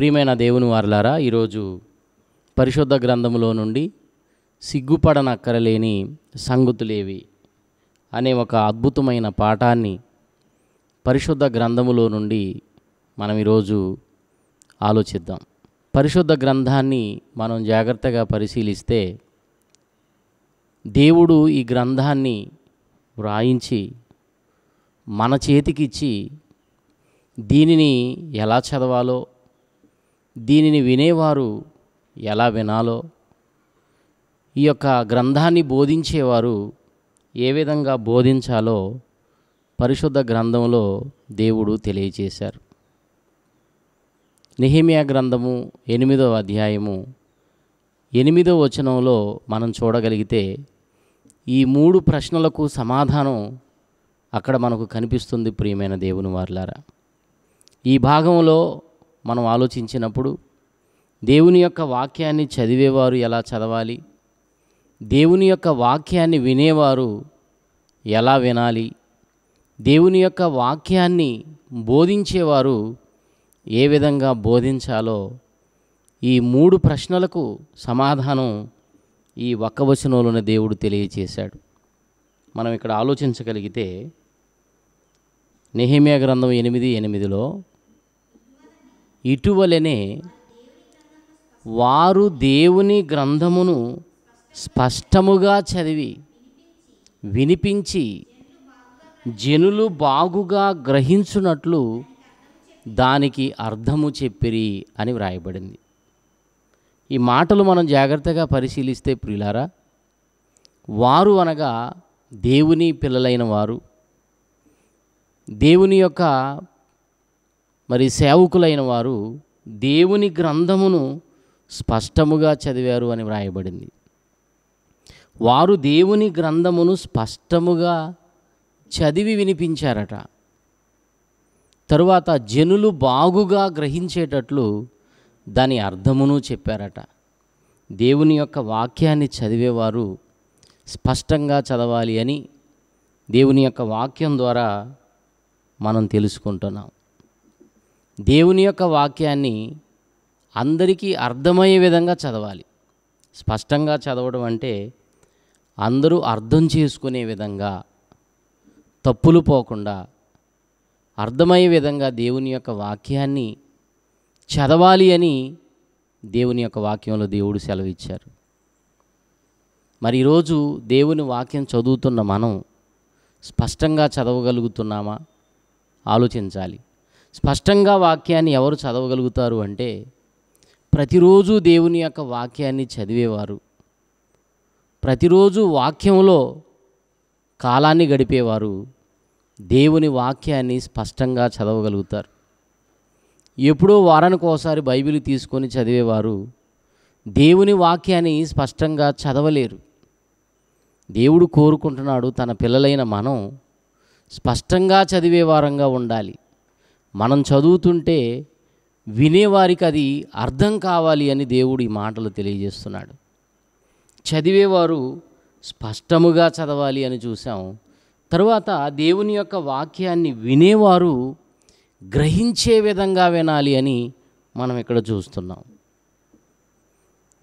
ప్రియమైన దేవుని వారలారా ఈరోజు పరిశుద్ధ గ్రంథములో నుండి సిగ్గుపడనక్కరలేని సంగతులేవి అనే ఒక అద్భుతమైన పాఠాన్ని పరిశుద్ధ గ్రంథములో నుండి మనం ఈరోజు ఆలోచిద్దాం. పరిశుద్ధ గ్రంథాన్ని మనం జాగ్రత్తగా పరిశీలిస్తే దేవుడు ఈ గ్రంథాన్ని వ్రాయించి మన చేతికిచ్చి దీనిని ఎలా చదవాలో దీనిని వినేవారు ఎలా వినాలో? ఈ యొక్క గ్రంథాన్ని బోధించేవారు ఏ విధంగా బోధించాలో పరిశుద్ధ గ్రంథంలో దేవుడు తెలియచేశారు. నెహిమియా గ్రంథము ఎనిమిదవ అధ్యాయము ఎనిమిదవ వచనంలో మనం చూడగలిగితే ఈ మూడు ప్రశ్నలకు సమాధానం అక్కడ మనకు కనిపిస్తుంది ప్రియమైన దేవుని వార్లారా. ఈ భాగంలో మనం ఆలోచించినప్పుడు దేవుని యొక్క వాక్యాన్ని చదివేవారు ఎలా చదవాలి? దేవుని యొక్క వాక్యాన్ని వినేవారు ఎలా వినాలి? దేవుని యొక్క వాక్యాన్ని బోధించేవారు ఏ విధంగా బోధించాలో ఈ మూడు ప్రశ్నలకు సమాధానం ఈ ఒక్కవచనంలోనే దేవుడు తెలియచేశాడు. మనం ఇక్కడ ఆలోచించగలిగితే నెహిమియా గ్రంథం ఎనిమిది ఎనిమిదిలో ఇటువలనే వారు దేవుని గ్రంథమును స్పష్టముగా చదివి వినిపించి జనులు బాగుగా గ్రహించునట్లు దానికి అర్థము చెప్పిరి అని వ్రాయబడింది. ఈ మాటలు మనం జాగ్రత్తగా పరిశీలిస్తే ప్రియులారా వారు అనగా దేవుని పిల్లలైన వారు. దేవుని యొక్క మరి సేవకులైన వారు దేవుని గ్రంథమును స్పష్టముగా చదివారు అని వ్రాయబడింది. వారు దేవుని గ్రంథమును స్పష్టముగా చదివి వినిపించారట. తరువాత జనులు బాగుగా గ్రహించేటట్లు దాని అర్థమును చెప్పారట. దేవుని యొక్క వాక్యాన్ని చదివేవారు స్పష్టంగా చదవాలి అని దేవుని యొక్క వాక్యం ద్వారా మనం తెలుసుకుంటున్నాం. దేవుని యొక్క వాక్యాన్ని అందరికీ అర్థమయ్యే విధంగా చదవాలి. స్పష్టంగా చదవడం అంటే అందరూ అర్థం చేసుకునే విధంగా తప్పులు పోకుండా అర్థమయ్యే విధంగా దేవుని యొక్క వాక్యాన్ని చదవాలి అని దేవుని యొక్క వాక్యంలో దేవుడు సెలవిచ్చారు. మరి ఈరోజు దేవుని వాక్యం చదువుతున్న మనం స్పష్టంగా చదవగలుగుతున్నామా? ఆలోచించాలి. స్పష్టంగా వాక్యాన్ని ఎవరు చదవగలుగుతారు అంటే ప్రతిరోజు దేవుని యొక్క వాక్యాన్ని చదివేవారు. ప్రతిరోజు వాక్యంలో కాలాన్ని గడిపేవారు. దేవుని వాక్యాన్ని స్పష్టంగా చదవగలుగుతారు. ఎప్పుడో వారానికి ఒకసారి బైబిల్ తీసుకొని చదివేవారు. దేవుని వాక్యాన్ని స్పష్టంగా చదవలేరు. దేవుడు కోరుకుంటున్నాడు తన పిల్లలైన మనం స్పష్టంగా చదివేవారంగా ఉండాలి. మనం చదువుతుంటే వినేవారికి అది అర్థం కావాలి అని దేవుడు ఈ మాటలు తెలియజేస్తున్నాడు. చదివేవారు స్పష్టముగా చదవాలి అని చూసాం తరువాత దేవుని యొక్క వాక్యాన్ని వినేవారు గ్రహించే విధంగా వినాలి అని మనం ఇక్కడ చూస్తున్నాం.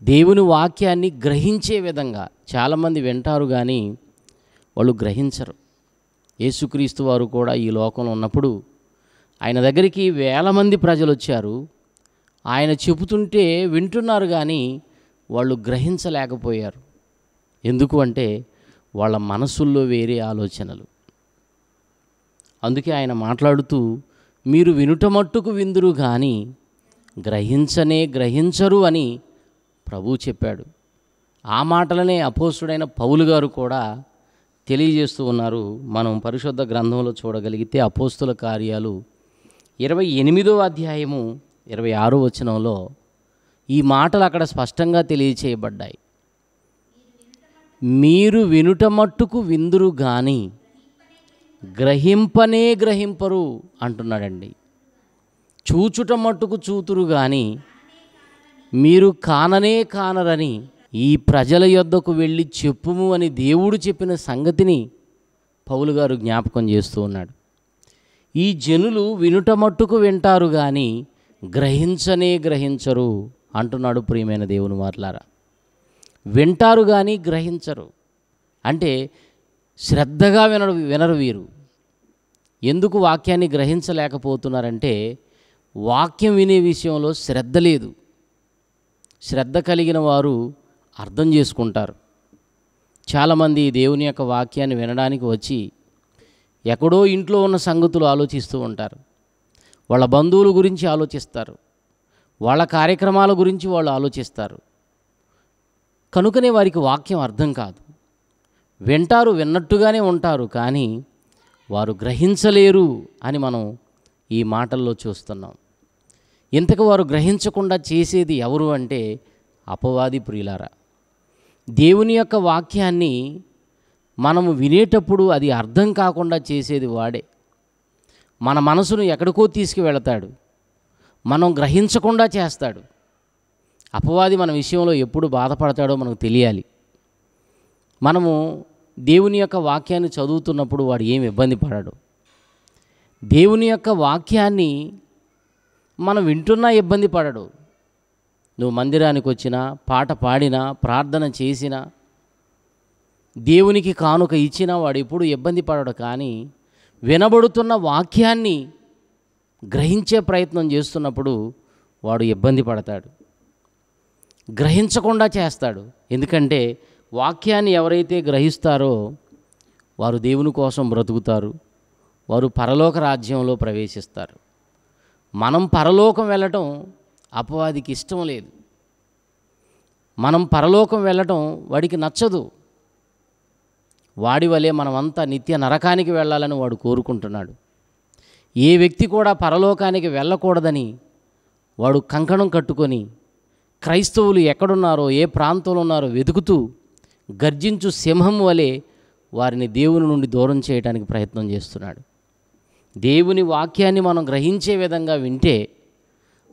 దేవుని వాక్యాన్ని గ్రహించే విధంగా చాలామంది వింటారు కానీ వాళ్ళు గ్రహించరు. యేసుక్రీస్తు వారు కూడా ఈ లోకంలో ఉన్నప్పుడు ఆయన దగ్గరికి వేల మంది ప్రజలు వచ్చారు ఆయన చెబుతుంటే వింటున్నారు కానీ వాళ్ళు గ్రహించలేకపోయారు. ఎందుకు అంటే వాళ్ళ మనసుల్లో వేరే ఆలోచనలు. అందుకే ఆయన మాట్లాడుతూ మీరు వినుట మట్టుకు విందురు కానీ గ్రహించనే గ్రహించరు అని ప్రభు చెప్పాడు. ఆ మాటలనే అపోస్తుడైన పౌలు గారు కూడా తెలియజేస్తూ ఉన్నారు. మనం పరిశుద్ధ గ్రంథంలో చూడగలిగితే అపోస్తుల కార్యాలు ఇరవై ఎనిమిదో అధ్యాయము ఇరవై ఆరో వచనంలో ఈ మాటలు అక్కడ స్పష్టంగా తెలియచేయబడ్డాయి. మీరు వినుట మట్టుకు విందురు గాని గ్రహింపనే గ్రహింపరు అంటున్నాడండి. చూచుట మట్టుకు చూతురు గాని మీరు కాననే కానరని ఈ ప్రజల యొద్దకు వెళ్ళి చెప్పుము అని దేవుడు చెప్పిన సంగతిని పౌలు గారు జ్ఞాపకం చేస్తూ ఉన్నాడు. ఈ జనులు వినుట మట్టుకు వింటారు కానీ గ్రహించనే గ్రహించరు అంటున్నాడు ప్రియమైన దేవుని వార్లారా. వింటారు కానీ గ్రహించరు. అంటే శ్రద్ధగా వినరు వినరు వీరు. ఎందుకు వాక్యాన్ని గ్రహించలేకపోతున్నారంటే వాక్యం వినే విషయంలో శ్రద్ధ లేదు. శ్రద్ధ కలిగిన వారు అర్థం చేసుకుంటారు. చాలామంది దేవుని యొక్క వాక్యాన్ని వినడానికి వచ్చి ఎక్కడో ఇంట్లో ఉన్న సంగతులు ఆలోచిస్తూ ఉంటారు. వాళ్ళ బంధువుల గురించి ఆలోచిస్తారు. వాళ్ళ కార్యక్రమాల గురించి వాళ్ళు ఆలోచిస్తారు. కనుకనే వారికి వాక్యం అర్థం కాదు. వింటారు విన్నట్టుగానే ఉంటారు కానీ వారు గ్రహించలేరు అని మనం ఈ మాటల్లో చూస్తున్నాం. ఇంతకు వారు గ్రహించకుండా చేసేది ఎవరు అంటే అపవాది ప్రియులారా. దేవుని యొక్క వాక్యాన్ని మనము వినేటప్పుడు అది అర్థం కాకుండా చేసేది వాడే. మన మనసును ఎక్కడికో తీసుకువెళతాడు. మనం గ్రహించకుండా చేస్తాడు. అపవాది మన విషయంలో ఎప్పుడు బాధపడతాడో మనకు తెలియాలి. మనము దేవుని యొక్క వాక్యాన్ని చదువుతున్నప్పుడు వాడు ఏమి ఇబ్బంది పడాడు. దేవుని యొక్క వాక్యాన్ని మనం వింటున్నా ఇబ్బంది పడడు. నువ్వు మందిరానికి వచ్చినా పాట పాడినా ప్రార్థన చేసినా దేవునికి కానుక ఇచ్చిన వాడు ఎప్పుడు ఇబ్బంది పడడు కానీ వినబడుతున్న వాక్యాన్ని గ్రహించే ప్రయత్నం చేస్తున్నప్పుడు వాడు ఇబ్బంది పడతాడు. గ్రహించకుండా చేస్తాడు. ఎందుకంటే వాక్యాన్ని ఎవరైతే గ్రహిస్తారో వారు దేవుని కోసం బ్రతుకుతారు. వారు పరలోక రాజ్యంలో ప్రవేశిస్తారు. మనం పరలోకం వెళ్ళటం అపవాదికి ఇష్టం లేదు. మనం పరలోకం వెళ్ళటం వాడికి నచ్చదు. వాడి వలె మనమంతా నిత్య నరకానికి వెళ్ళాలని వాడు కోరుకుంటున్నాడు. ఏ వ్యక్తి కూడా పరలోకానికి వెళ్ళకూడదని వాడు కంకణం కట్టుకొని క్రైస్తవులు ఎక్కడున్నారో ఏ ప్రాంతంలో ఉన్నారో వెతుకుతూ గర్జించు సింహం వలె వారిని దేవుని నుండి దూరం చేయడానికి ప్రయత్నం చేస్తున్నాడు. దేవుని వాక్యాన్ని మనం గ్రహించే విధంగా వింటే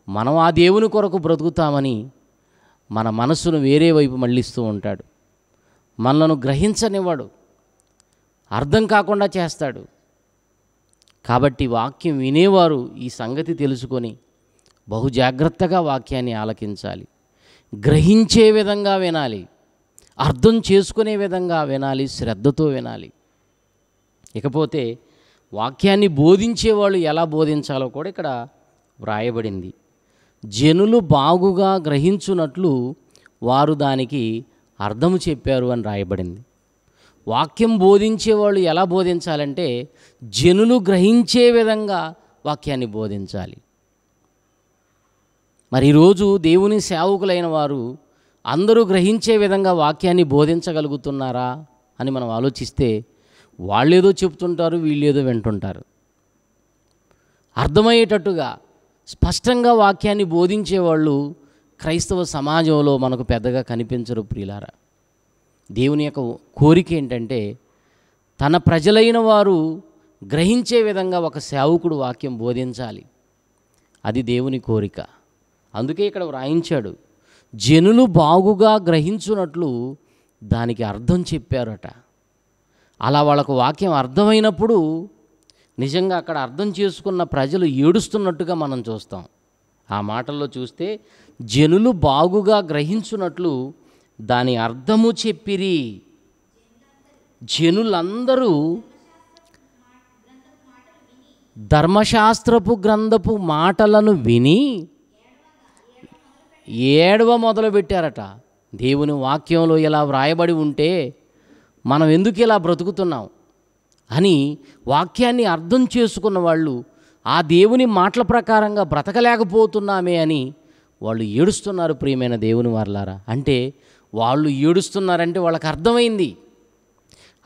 మనం ఆ దేవుని కొరకు బ్రతుకుతామని మన మనసును వేరే వైపు మళ్ళిస్తూ ఉంటాడు. మనలను గ్రహించనివ్వడు. అర్థం కాకుండా చేస్తాడు. కాబట్టి వాక్యం వినేవారు ఈ సంగతి తెలుసుకొని బహు జాగ్రత్తగా వాక్యాన్ని ఆలకించాలి. గ్రహించే విధంగా వినాలి. అర్థం చేసుకునే విధంగా వినాలి. శ్రద్ధతో వినాలి. ఇకపోతే వాక్యాన్ని బోధించేవాళ్ళు ఎలా బోధించాలో కూడా ఇక్కడ వ్రాయబడింది. జనులు బాగుగా గ్రహించున్నట్లు వారు దానికి అర్థము చెప్పారు అని రాయబడింది. వాక్యం బోధించేవాళ్ళు ఎలా బోధించాలంటే జనులు గ్రహించే విధంగా వాక్యాన్ని బోధించాలి. మరి ఈరోజు దేవుని సేవకులైన వారు అందరూ గ్రహించే విధంగా వాక్యాన్ని బోధించగలుగుతున్నారా అని మనం ఆలోచిస్తే వాళ్ళేదో చెప్తుంటారు వీళ్ళేదో వింటుంటారు. అర్థమయ్యేటట్టుగా స్పష్టంగా వాక్యాన్ని బోధించేవాళ్ళు క్రైస్తవ సమాజంలో మనకు పెద్దగా కనిపించరు ప్రియులారా. దేవుని యొక్క కోరిక ఏంటంటే తన ప్రజలైన వారు గ్రహించే విధంగా ఒక సేవకుడు వాక్యం బోధించాలి. అది దేవుని కోరిక. అందుకే ఇక్కడ వ్రాయించాడు జనులు బాగుగా గ్రహించున్నట్లు దానికి అర్థం చెప్పారట. అలా వాళ్ళకు వాక్యం అర్థమైనప్పుడు నిజంగా అక్కడ అర్థం చేసుకున్న ప్రజలు ఏడుస్తున్నట్టుగా మనం చూస్తాం. ఆ మాటల్లో చూస్తే జనులు బాగుగా గ్రహించున్నట్లు దాని అర్థము చెప్పిరి. జనులందరూ ధర్మశాస్త్రపు గ్రంథపు మాటలను విని ఏడవ మొదలుపెట్టారట దేవుని వాక్యంలో ఇలా వ్రాయబడి ఉంటే మనం ఎందుకు ఇలా బ్రతుకుతున్నాం? అని వాక్యాన్ని అర్థం చేసుకున్న వాళ్ళు ఆ దేవుని మాటల ప్రకారంగా బ్రతకలేకపోతున్నామే అని వాళ్ళు ఏడుస్తున్నారు ప్రియమైన దేవుని వారలారా. అంటే వాళ్ళు ఏడుస్తున్నారంటే వాళ్ళకి అర్థమైంది.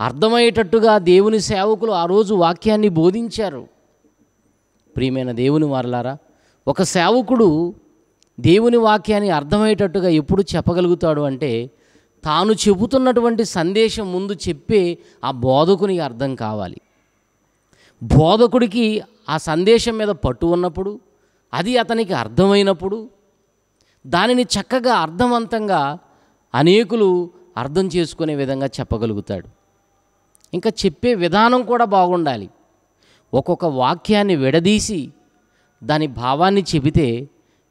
అర్థమయ్యేటట్టుగా దేవుని సేవకులు ఆ రోజు వాక్యాన్ని బోధించారు. ప్రియమైన దేవుని వారలారా ఒక సేవకుడు దేవుని వాక్యాన్ని అర్థమయ్యేటట్టుగా ఎప్పుడు చెప్పగలుగుతాడు అంటే తాను చెబుతున్నటువంటి సందేశం ముందు చెప్పే ఆ బోధకునికి అర్థం కావాలి. బోధకుడికి ఆ సందేశం మీద పట్టు ఉన్నప్పుడు అది అతనికి అర్థమైనప్పుడు దానిని చక్కగా అర్థవంతంగా అనేకులు అర్థం చేసుకునే విధంగా చెప్పగలుగుతాడు. ఇంకా చెప్పే విధానం కూడా బాగుండాలి. ఒక్కొక్క వాక్యాన్ని విడదీసి దాని భావాన్ని చెబితే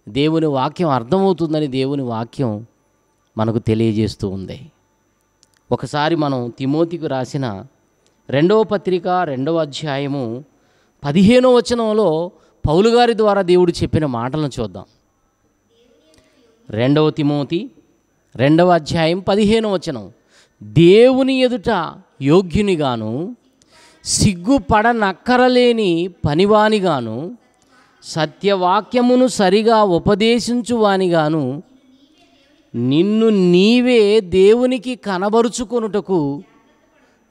దేవుని వాక్యం అర్థమవుతుందని దేవుని వాక్యం మనకు తెలియజేస్తూ ఉంది. ఒకసారి మనం తిమోతికి రాసిన రెండవ పత్రిక రెండవ అధ్యాయము పదిహేనో వచనంలో పౌలు గారి ద్వారా దేవుడు చెప్పిన మాటలను చూద్దాం. రెండవ తిమోతి రెండవ అధ్యాయం పదిహేను వచనం. దేవుని ఎదుట యోగ్యునిగాను సిగ్గుపడనక్కరలేని పనివానిగాను సత్యవాక్యమును సరిగా ఉపదేశించువానిగాను నిన్ను నీవే దేవునికి కనబరుచుకొనుటకు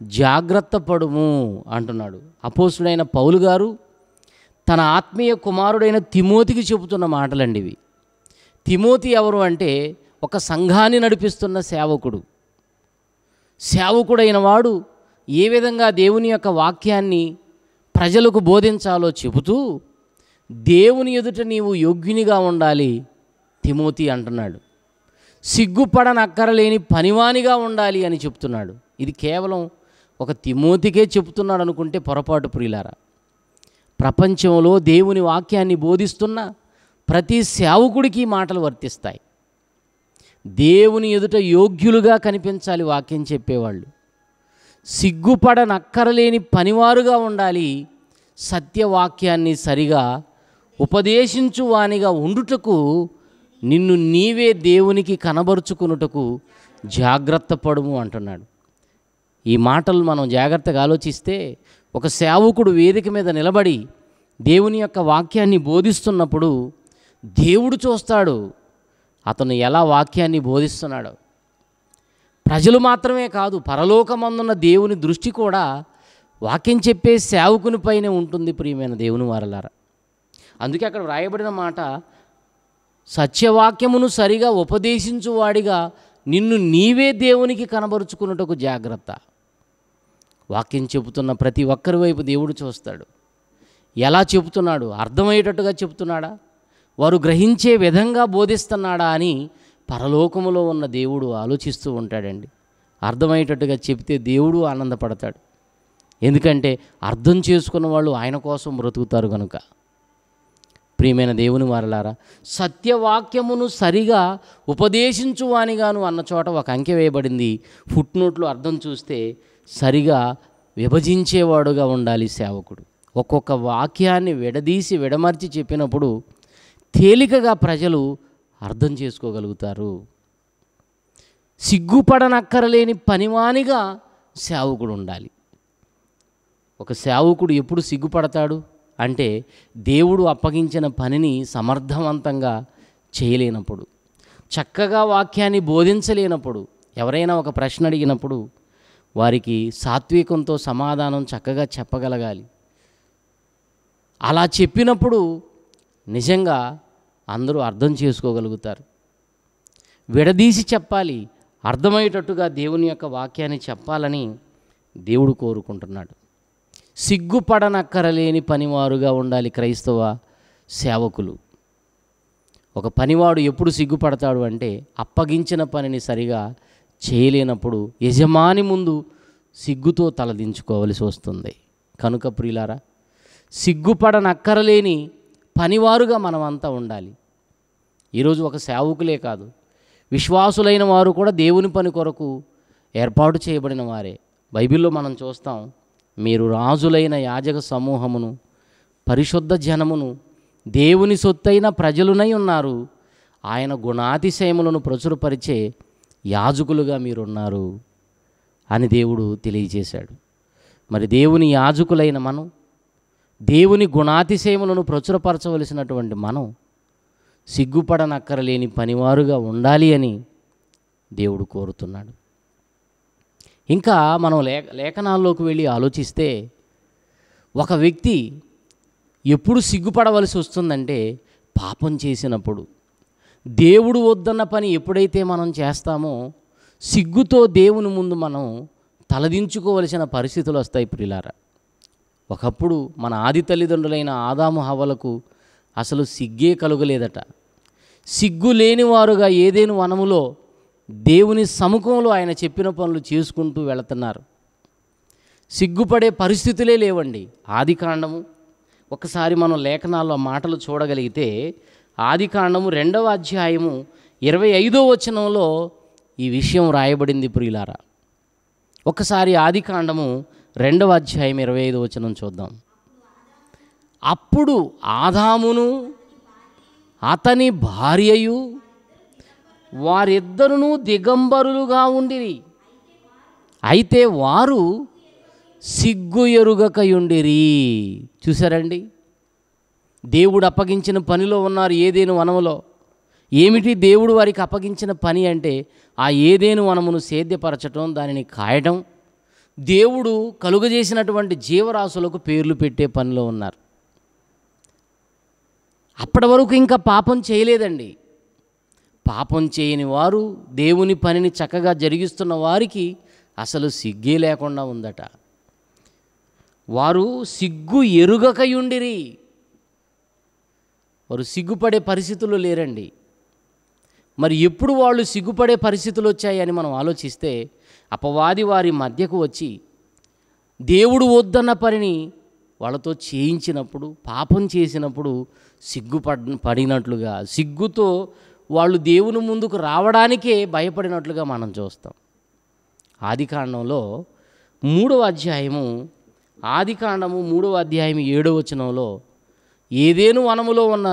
జాగ్రత్త పడుము అంటున్నాడు. అపోసుడైన పౌలు గారు తన ఆత్మీయ కుమారుడైన తిమోతికి చెబుతున్న మాటలండి ఇవి తిమోతి ఎవరు అంటే ఒక సంఘాన్ని నడిపిస్తున్న సేవకుడు. సేవకుడైన వాడు ఏ విధంగా దేవుని యొక్క వాక్యాన్ని ప్రజలకు బోధించాలో చెబుతూ దేవుని ఎదుట నీవు యోగ్యునిగా ఉండాలి తిమోతి అంటున్నాడు. సిగ్గుపడనక్కరలేని పనివానిగా ఉండాలి అని చెప్తున్నాడు. ఇది కేవలం ఒక తిమోతికే చెప్తున్నాడు అనుకుంటే పొరపాటు ప్రియులారా. ప్రపంచంలో దేవుని వాక్యాన్ని బోధిస్తున్న ప్రతి సేవకుడికి మాటలు వర్తిస్తాయి. దేవుని ఎదుట యోగ్యులుగా కనిపించాలి వాక్యం చెప్పేవాళ్ళు. సిగ్గుపడనక్కరలేని పనివారుగా ఉండాలి సత్యవాక్యాన్ని సరిగా ఉపదేశించు వానిగా ఉండుటకు నిన్ను నీవే దేవునికి కనబరుచుకునుటకు జాగ్రత్త పడుము అంటున్నాడు. ఈ మాటలు మనం జాగ్రత్తగా ఆలోచిస్తే ఒక సేవకుడు వేదిక మీద నిలబడి దేవుని యొక్క వాక్యాన్ని బోధిస్తున్నప్పుడు దేవుడు చూస్తాడు. అతను ఎలా వాక్యాన్ని బోధిస్తున్నాడు. ప్రజలు మాత్రమే కాదు పరలోకమందున్న దేవుని దృష్టి కూడా వాక్యం చెప్పే సేవకుని పైనే ఉంటుంది ప్రియమైన దేవుని వారలారా. అందుకే అక్కడ వ్రాయబడిన మాట సత్యవాక్యమును సరిగా ఉపదేశించువాడిగా నిన్ను నీవే దేవునికి కనబరుచుకున్నటకు జాగ్రత్త. వాక్యం చెబుతున్న ప్రతి ఒక్కరి వైపు దేవుడు చూస్తాడు. ఎలా చెబుతున్నాడు? అర్థమయ్యేటట్టుగా చెబుతున్నాడా? వారు గ్రహించే విధంగా బోధిస్తున్నాడా అని పరలోకములో ఉన్న దేవుడు ఆలోచిస్తూ ఉంటాడండి. అర్థమయ్యేటట్టుగా చెబితే దేవుడు ఆనందపడతాడు. ఎందుకంటే అర్థం చేసుకున్న వాళ్ళు ఆయన కోసం బ్రతుకుతారు కనుక ప్రియమైన దేవుని వారలారా సత్యవాక్యమును సరిగా ఉపదేశించువానిగాను అన్న చోట ఒక అంకె వేయబడింది. ఫుట్నోట్లు అర్థం చూస్తే సరిగా విభజించేవాడుగా ఉండాలి సేవకుడు. ఒక్కొక్క వాక్యాన్ని విడదీసి విడమర్చి చెప్పినప్పుడు తేలికగా ప్రజలు అర్థం చేసుకోగలుగుతారు. సిగ్గుపడనక్కరలేని పనివానిగా సేవకుడు ఉండాలి. ఒక సేవకుడు ఎప్పుడు సిగ్గుపడతాడు? అంటే దేవుడు అప్పగించిన పనిని సమర్థవంతంగా చేయలేనప్పుడు చక్కగా వాక్యాన్ని బోధించలేనప్పుడు ఎవరైనా ఒక ప్రశ్న అడిగినప్పుడు వారికి సాత్వికంతో సమాధానం చక్కగా చెప్పగలగాలి. అలా చెప్పినప్పుడు నిజంగా అందరూ అర్థం చేసుకోగలుగుతారు. విడదీసి చెప్పాలి అర్థమయ్యేటట్టుగా దేవుని యొక్క వాక్యాన్ని చెప్పాలని దేవుడు కోరుకుంటున్నాడు. సిగ్గుపడనక్కరలేని పనివారుగా ఉండాలి క్రైస్తవ సేవకులు. ఒక పనివాడు ఎప్పుడు సిగ్గుపడతాడు అంటే అప్పగించిన పనిని సరిగా చేయలేనప్పుడు యజమాని ముందు సిగ్గుతో తలదించుకోవలసి వస్తుంది. కనుక ప్రియులారా సిగ్గుపడనక్కరలేని పనివారుగా మనమంతా ఉండాలి. ఈరోజు ఒక సేవకులే కాదు విశ్వాసులైన వారు కూడా దేవుని పని కొరకు ఏర్పాటు చేయబడిన వారే. బైబిల్లో మనం చూస్తాం మీరు రాజులైన యాజక సమూహమును పరిశుద్ధ జనమును దేవుని సొత్తైన ప్రజలునై ఉన్నారు. ఆయన గుణాతిశయములను ప్రచురపరిచే యాజకులుగా మీరున్నారు అని దేవుడు తెలియజేశాడు. మరి దేవుని యాజకులైన మనం దేవుని గుణాతిశయములను ప్రచురపరచవలసినటువంటి మనం సిగ్గుపడనక్కరలేని పనివారుగా ఉండాలి అని దేవుడు కోరుతున్నాడు. ఇంకా మనం లేఖ లేఖనాల్లోకి వెళ్ళి ఆలోచిస్తే ఒక వ్యక్తి ఎప్పుడు సిగ్గుపడవలసి వస్తుందంటే పాపం చేసినప్పుడు. దేవుడు వద్దన్న పని ఎప్పుడైతే మనం చేస్తామో సిగ్గుతో దేవుని ముందు మనం తలదించుకోవలసిన పరిస్థితులు వస్తాయి ప్రిలారా. ఒకప్పుడు మన ఆది తల్లిదండ్రులైన ఆదాము హవలకు అసలు సిగ్గే కలుగలేదట. సిగ్గు లేనివారుగా ఏదేను వనములో దేవుని సముఖంలో ఆయన చెప్పిన పనులు చేసుకుంటూ వెళుతున్నారు. సిగ్గుపడే పరిస్థితులే లేవండి. ఆది కాండము ఒకసారి మనం లేఖనాల్లో మాటలు చూడగలిగితే ఆది కాండము రెండవ అధ్యాయము ఇరవై ఐదో వచనంలో ఈ విషయం రాయబడింది ప్రియులారా. ఒకసారి ఆది కాండము రెండవ అధ్యాయం ఇరవై ఐదు వచనం చూద్దాం. అప్పుడు ఆదామును అతని భార్యయు వారిద్దరును దిగంబరులుగా ఉండిరి. అయితే వారు సిగ్గు ఎరుగకయుండిరి చూసారండి దేవుడు అప్పగించిన పనిలో ఉన్నారు ఏదేను వనములో. ఏమిటి దేవుడు వారికి అప్పగించిన పని అంటే ఆ ఏదేను వనమును సేద్యపరచటం దానిని కాయటం దేవుడు కలుగజేసినటువంటి జీవరాశులకు పేర్లు పెట్టే పనిలో ఉన్నారు. అప్పటి వరకు ఇంకా పాపం చేయలేదండి. పాపం చేయని వారు దేవుని పనిని చక్కగా జరిగిస్తున్న వారికి అసలు సిగ్గే లేకుండా ఉందట. వారు సిగ్గు ఎరుగకయుండిరి వారు సిగ్గుపడే పరిస్థితులు లేరండి. మరి ఎప్పుడు వాళ్ళు సిగ్గుపడే పరిస్థితులు వచ్చాయని మనం ఆలోచిస్తే అపవాది వారి మధ్యకు వచ్చి దేవుడు వద్దన్న పనిని వాళ్ళతో చేయించినప్పుడు పాపం చేసినప్పుడు సిగ్గుపడ్ పడినట్లుగా సిగ్గుతో వాళ్ళు దేవుని ముందుకు రావడానికే భయపడినట్లుగా మనం చూస్తాం. ఆదికాండంలో మూడవ అధ్యాయము ఆదికాండము మూడవ అధ్యాయం ఏడవ వచనంలో ఏదేను వనములో ఉన్న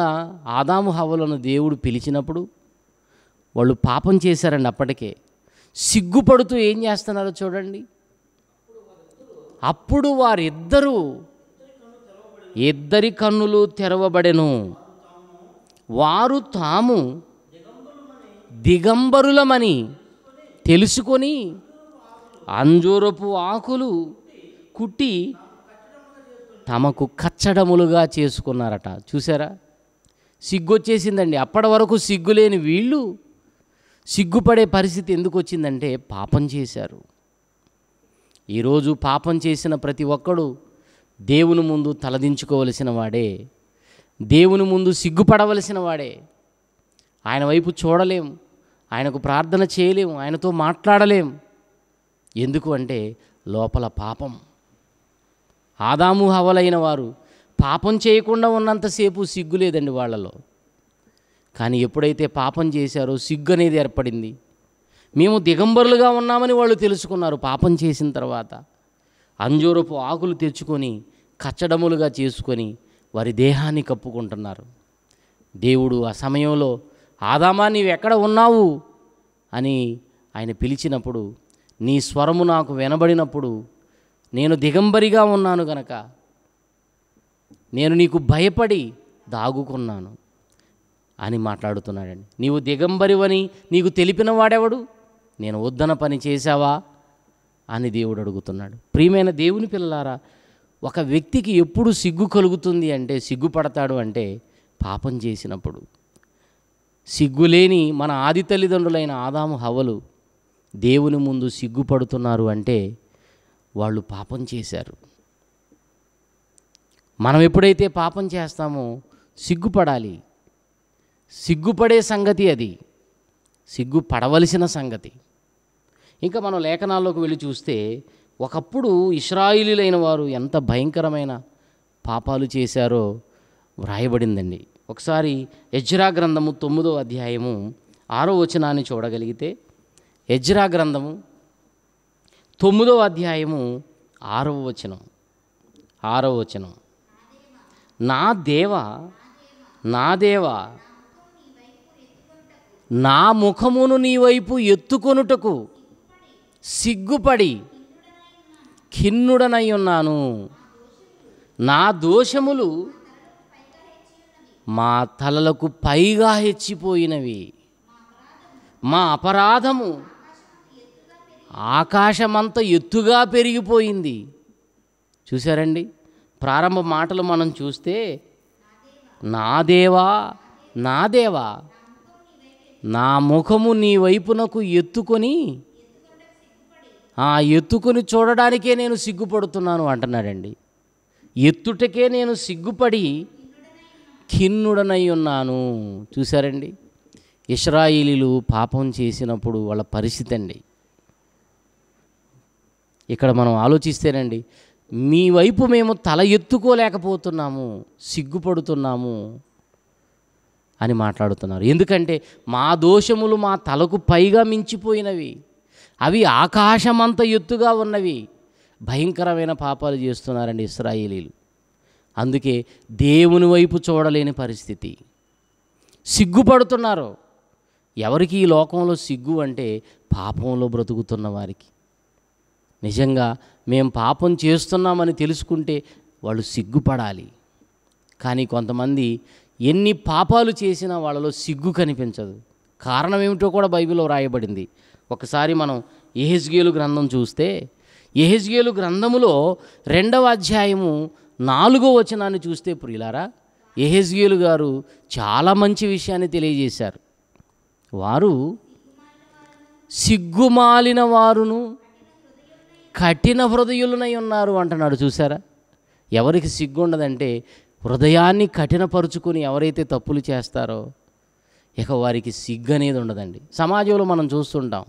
ఆదాము హవలను దేవుడు పిలిచినప్పుడు వాళ్ళు పాపం చేశారండి అప్పటికే. సిగ్గుపడుతూ ఏం చేస్తున్నారో చూడండి. అప్పుడు వారిద్దరూ ఇద్దరి కన్నులు తెరవబడెను. వారు తాము దిగంబరులమని తెలుసుకొని అంజూరపు ఆకులు కుట్టి తమకు కచ్చడములుగా చేసుకున్నారట. చూసారా? సిగ్గొచ్చేసిందండి. అప్పటి వరకు సిగ్గులేని వీళ్ళు సిగ్గుపడే పరిస్థితి ఎందుకు వచ్చిందంటే పాపం చేశారు. ఈరోజు పాపం చేసిన ప్రతి ఒక్కడు దేవుని ముందు తలదించుకోవలసిన వాడే దేవుని ముందు సిగ్గుపడవలసిన వాడే. ఆయన వైపు చూడలేం ఆయనకు ప్రార్థన చేయలేం ఆయనతో మాట్లాడలేం. ఎందుకు అంటే లోపల పాపం. ఆదాము హవలైన వారు పాపం చేయకుండా ఉన్నంతసేపు సిగ్గు లేదండి వాళ్ళలో. కానీ ఎప్పుడైతే పాపం చేశారో సిగ్గు అనేది ఏర్పడింది. మేము దిగంబరులుగా ఉన్నామని వాళ్ళు తెలుసుకున్నారు పాపం చేసిన తర్వాత. అంజూరపు ఆకులు తెచ్చుకొని కచ్చడములుగా చేసుకొని వారి దేహాన్ని కప్పుకుంటున్నారు. దేవుడు ఆ సమయంలో ఆదామా నీవు ఎక్కడ ఉన్నావు? అని ఆయన పిలిచినప్పుడు నీ స్వరము నాకు వినబడినప్పుడు నేను దిగంబరిగా ఉన్నాను గనక. నేను నీకు భయపడి దాగుకున్నాను. అని మాట్లాడుతున్నాడండి. నీవు దిగంబరివని నీకు తెలిపిన వాడెవడు? నేను వద్దన పని చేశావా? అని దేవుడు అడుగుతున్నాడు. ప్రియమైన దేవుని పిల్లలారా ఒక వ్యక్తికి ఎప్పుడు సిగ్గు కలుగుతుంది అంటే సిగ్గుపడతాడు అంటే పాపం చేసినప్పుడు. సిగ్గులేని మన ఆది తల్లిదండ్రులైన ఆదాము హవలు దేవుని ముందు సిగ్గుపడుతున్నారు అంటే వాళ్ళు పాపం చేశారు. మనం ఎప్పుడైతే పాపం చేస్తామో సిగ్గుపడాలి. సిగ్గుపడే సంగతి అది. సిగ్గుపడవలసిన సంగతి. ఇంకా మనం లేఖనాల్లోకి వెళ్ళి చూస్తే ఒకప్పుడు ఇస్రాయిలీలైన వారు ఎంత భయంకరమైన పాపాలు చేశారో వ్రాయబడిందండి. ఒకసారి యజ్రా గ్రంథము తొమ్మిదో అధ్యాయము ఆరో వచనాన్ని చూడగలిగితే యజ్రా గ్రంథము తొమ్మిదో అధ్యాయము ఆరవ వచనం ఆరవ వచనం. నా దేవ నా దేవ నా ముఖమును నీ వైపు ఎత్తుకొనుటకు సిగ్గుపడి ఖిన్నుడనై ఉన్నాను. నా దోషములు మా తలలకు పైగా హెచ్చిపోయినవి. మా అపరాధము ఆకాశమంత ఎత్తుగా పెరిగిపోయింది. చూశారండి? ప్రారంభ మాటలు మనం చూస్తే నా దేవా నా దేవా నా ముఖము నీ వైపునకు ఎత్తుకొని ఆ ఎత్తుకొని చూడడానికే నేను సిగ్గుపడుతున్నాను అంటున్నాడండి. ఎత్తుటకే నేను సిగ్గుపడి ఖిన్నుడనై ఉన్నాను. చూసారండి ఇస్రాయిలీలు పాపం చేసినప్పుడు వాళ్ళ పరిస్థితి అండి. ఇక్కడ మనం ఆలోచిస్తేనండి మీ వైపు మేము తల ఎత్తుకోలేకపోతున్నాము సిగ్గుపడుతున్నాము. అని మాట్లాడుతున్నారు. ఎందుకంటే మా దోషములు మా తలకు పైగా మించిపోయినవి. అవి ఆకాశమంత ఎత్తుగా ఉన్నవి. భయంకరమైన పాపాలు చేస్తున్నారండి ఇస్రాయేలీలు. అందుకే దేవుని వైపు చూడలేని పరిస్థితి. సిగ్గుపడుతున్నారు. ఎవరికి ఈ లోకంలో సిగ్గు అంటే పాపంలో బ్రతుకుతున్న వారికి. నిజంగా మేము పాపం చేస్తున్నామని తెలుసుకుంటే వాళ్ళు సిగ్గుపడాలి. కానీ కొంతమంది ఎన్ని పాపాలు చేసినా వాళ్ళలో సిగ్గు కనిపించదు. కారణం ఏమిటో కూడా బైబిల్లో రాయబడింది ఒకసారి మనం ఎహెజ్గేలు గ్రంథం చూస్తే ఎహెజ్గేలు గ్రంథములో రెండవ అధ్యాయము నాలుగో వచనాన్ని చూస్తే ప్రియులారా ఎహెజ్గేలు గారు చాలా మంచి విషయాన్ని తెలియజేశారు. వారు సిగ్గుమాలిన వారును కఠిన హృదయులనై ఉన్నారు అంటున్నాడు చూసారా ఎవరికి సిగ్గు ఉండదంటే హృదయాన్ని కఠినపరుచుకుని ఎవరైతే తప్పులు చేస్తారో ఇక వారికి సిగ్గు అనేది ఉండదండి. సమాజంలో మనం చూస్తుంటాం.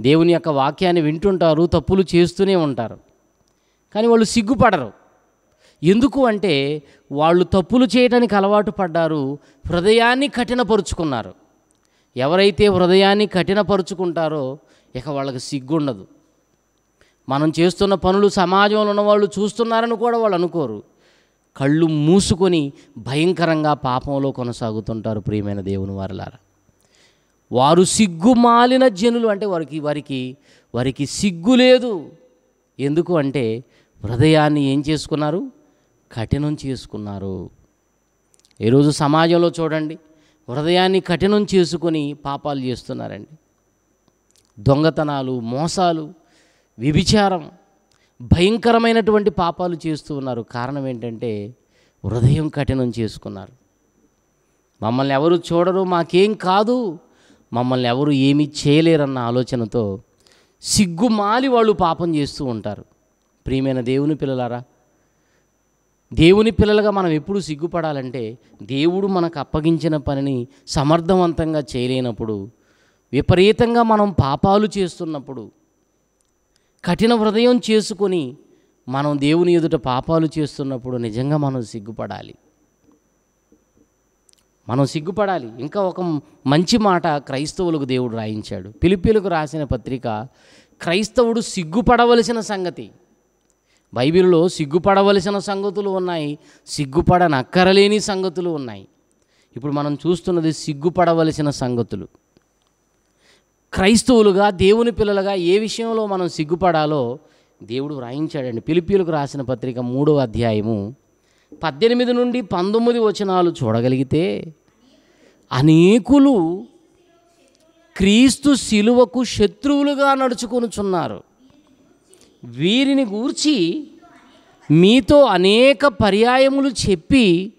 దేవుని యొక్క వాక్యాన్ని వింటుంటారు తప్పులు చేస్తూనే ఉంటారు. కానీ వాళ్ళు సిగ్గుపడరు. ఎందుకు అంటే వాళ్ళు తప్పులు చేయడానికి అలవాటు పడ్డారు హృదయాన్ని కఠినపరుచుకున్నారు. ఎవరైతే హృదయాన్ని కఠినపరుచుకుంటారో ఇక వాళ్ళకి సిగ్గుండదు మనం చేస్తున్న పనులు సమాజంలో ఉన్న వాళ్ళు చూస్తున్నారని కూడా వాళ్ళు అనుకోరు. కళ్ళు మూసుకొని భయంకరంగా పాపంలో కొనసాగుతుంటారు ప్రియమైన దేవుని వారలారా. వారు సిగ్గుమాలిన జనులు అంటే వారికి వారికి వారికి సిగ్గు లేదు. ఎందుకు అంటే హృదయాన్ని ఏం చేసుకున్నారు? కఠినం చేసుకున్నారు. ఈరోజు సమాజంలో చూడండి హృదయాన్ని కఠినం చేసుకొని పాపాలు చేస్తున్నారండి. దొంగతనాలు మోసాలు వ్యభిచారం భయంకరమైనటువంటి పాపాలు చేస్తూ ఉన్నారు. కారణం ఏంటంటే హృదయం కఠినం చేసుకున్నారు. మమ్మల్ని ఎవరు చూడరు మాకేం కాదు మమ్మల్ని ఎవరు ఏమీ చేయలేరన్న ఆలోచనతో సిగ్గుమాలి వాళ్ళు పాపం చేస్తూ ఉంటారు. ప్రియమైన దేవుని పిల్లలారా దేవుని పిల్లలుగా మనం ఎప్పుడు సిగ్గుపడాలంటే దేవుడు మనకు అప్పగించిన పనిని సమర్థవంతంగా చేయలేనప్పుడు విపరీతంగా మనం పాపాలు చేస్తున్నప్పుడు కఠిన హృదయం చేసుకొని మనం దేవుని ఎదుట పాపాలు చేస్తున్నప్పుడు నిజంగా మనం సిగ్గుపడాలి. మనం సిగ్గుపడాలి. ఇంకా ఒక మంచి మాట క్రైస్తవులకు దేవుడు రాయించాడు. పిలిపిలకు రాసిన పత్రిక క్రైస్తవుడు సిగ్గుపడవలసిన సంగతి. బైబిల్లో సిగ్గుపడవలసిన సంగతులు ఉన్నాయి సిగ్గుపడనక్కరలేని సంగతులు ఉన్నాయి. ఇప్పుడు మనం చూస్తున్నది సిగ్గుపడవలసిన సంగతులు. క్రైస్తవులుగా దేవుని పిల్లలుగా ఏ విషయంలో మనం సిగ్గుపడాలో దేవుడు వ్రాయించాడండి. పిలిపిలకు రాసిన పత్రిక మూడవ అధ్యాయము పద్దెనిమిది నుండి పంతొమ్మిది వచనాలు చూడగలిగితే అనేకులు క్రీస్తు శిలువకు శత్రువులుగా నడుచుకొనుచున్నారు. వీరిని గూర్చి మీతో అనేక పర్యాయములు చెప్పి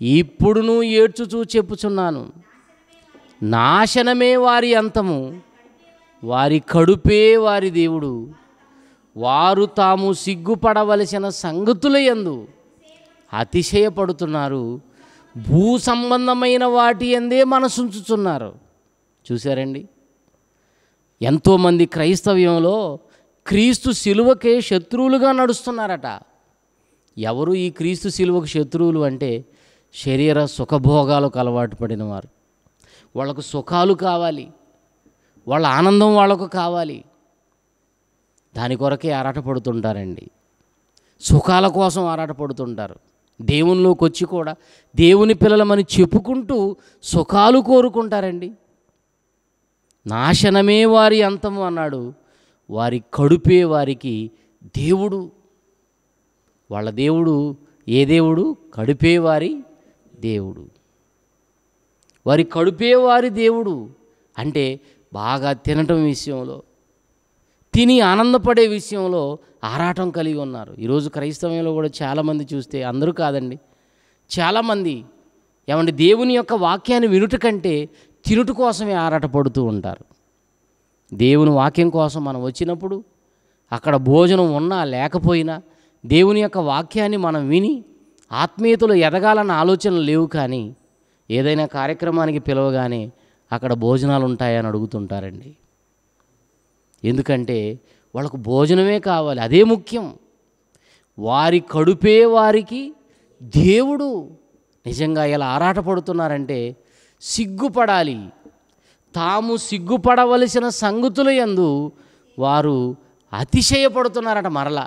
ఇప్పుడును ఏడ్చుచూ చెప్పుచున్నాను. నాశనమే వారి అంతము వారి కడుపే వారి దేవుడు. వారు తాము సిగ్గుపడవలసిన సంగతుల యందు అతిశయపడుతున్నారు. భూ సంబంధమైన వాటి ఎందే మనసుంచుతున్నారు చూశారండి? ఎంతోమంది క్రైస్తవ్యంలో క్రీస్తు శిలువకే శత్రువులుగా నడుస్తున్నారట. ఎవరు ఈ క్రీస్తు శిలువకు శత్రువులు అంటే శరీర సుఖభోగాలకు అలవాటు పడినవారు. వాళ్ళకు సుఖాలు కావాలి. వాళ్ళ ఆనందం వాళ్ళకు కావాలి. దాని కొరకే ఆరాటపడుతుంటారండి. సుఖాల కోసం ఆరాటపడుతుంటారు. దేవునిలోకి వచ్చి కూడా దేవుని పిల్లలమని చెప్పుకుంటూ సుఖాలు కోరుకుంటారండి. నాశనమే వారి అంతము అన్నాడు. వారి కడుపే వారికి దేవుడు. వాళ్ళ దేవుడు ఏ దేవుడు? కడుపే వారి దేవుడు. వారి కడుపే వారి దేవుడు అంటే బాగా తినటం విషయంలో తిని ఆనందపడే విషయంలో ఆరాటం కలిగి ఉన్నారు. ఈరోజు క్రైస్తవంలో కూడా చాలామంది చూస్తే అందరూ కాదండి చాలామంది ఏమంటే దేవుని యొక్క వాక్యాన్ని వినుట కంటే తినుట కోసమే ఆరాటపడుతూ ఉంటారు. దేవుని వాక్యం కోసం మనం వచ్చినప్పుడు అక్కడ భోజనం ఉన్నా లేకపోయినా దేవుని యొక్క వాక్యాన్ని మనం విని ఆత్మీయతలు ఎదగాలన్న ఆలోచనలు లేవు కానీ ఏదైనా కార్యక్రమానికి పిలవగానే అక్కడ భోజనాలు ఉంటాయని అడుగుతుంటారండి. ఎందుకంటే వాళ్ళకు భోజనమే కావాలి అదే ముఖ్యం. వారి కడుపే వారికి దేవుడు. నిజంగా ఇలా ఆరాటపడుతున్నారంటే సిగ్గుపడాలి. తాము సిగ్గుపడవలసిన సంగతుల యందు వారు అతిశయపడుతున్నారట మరలా.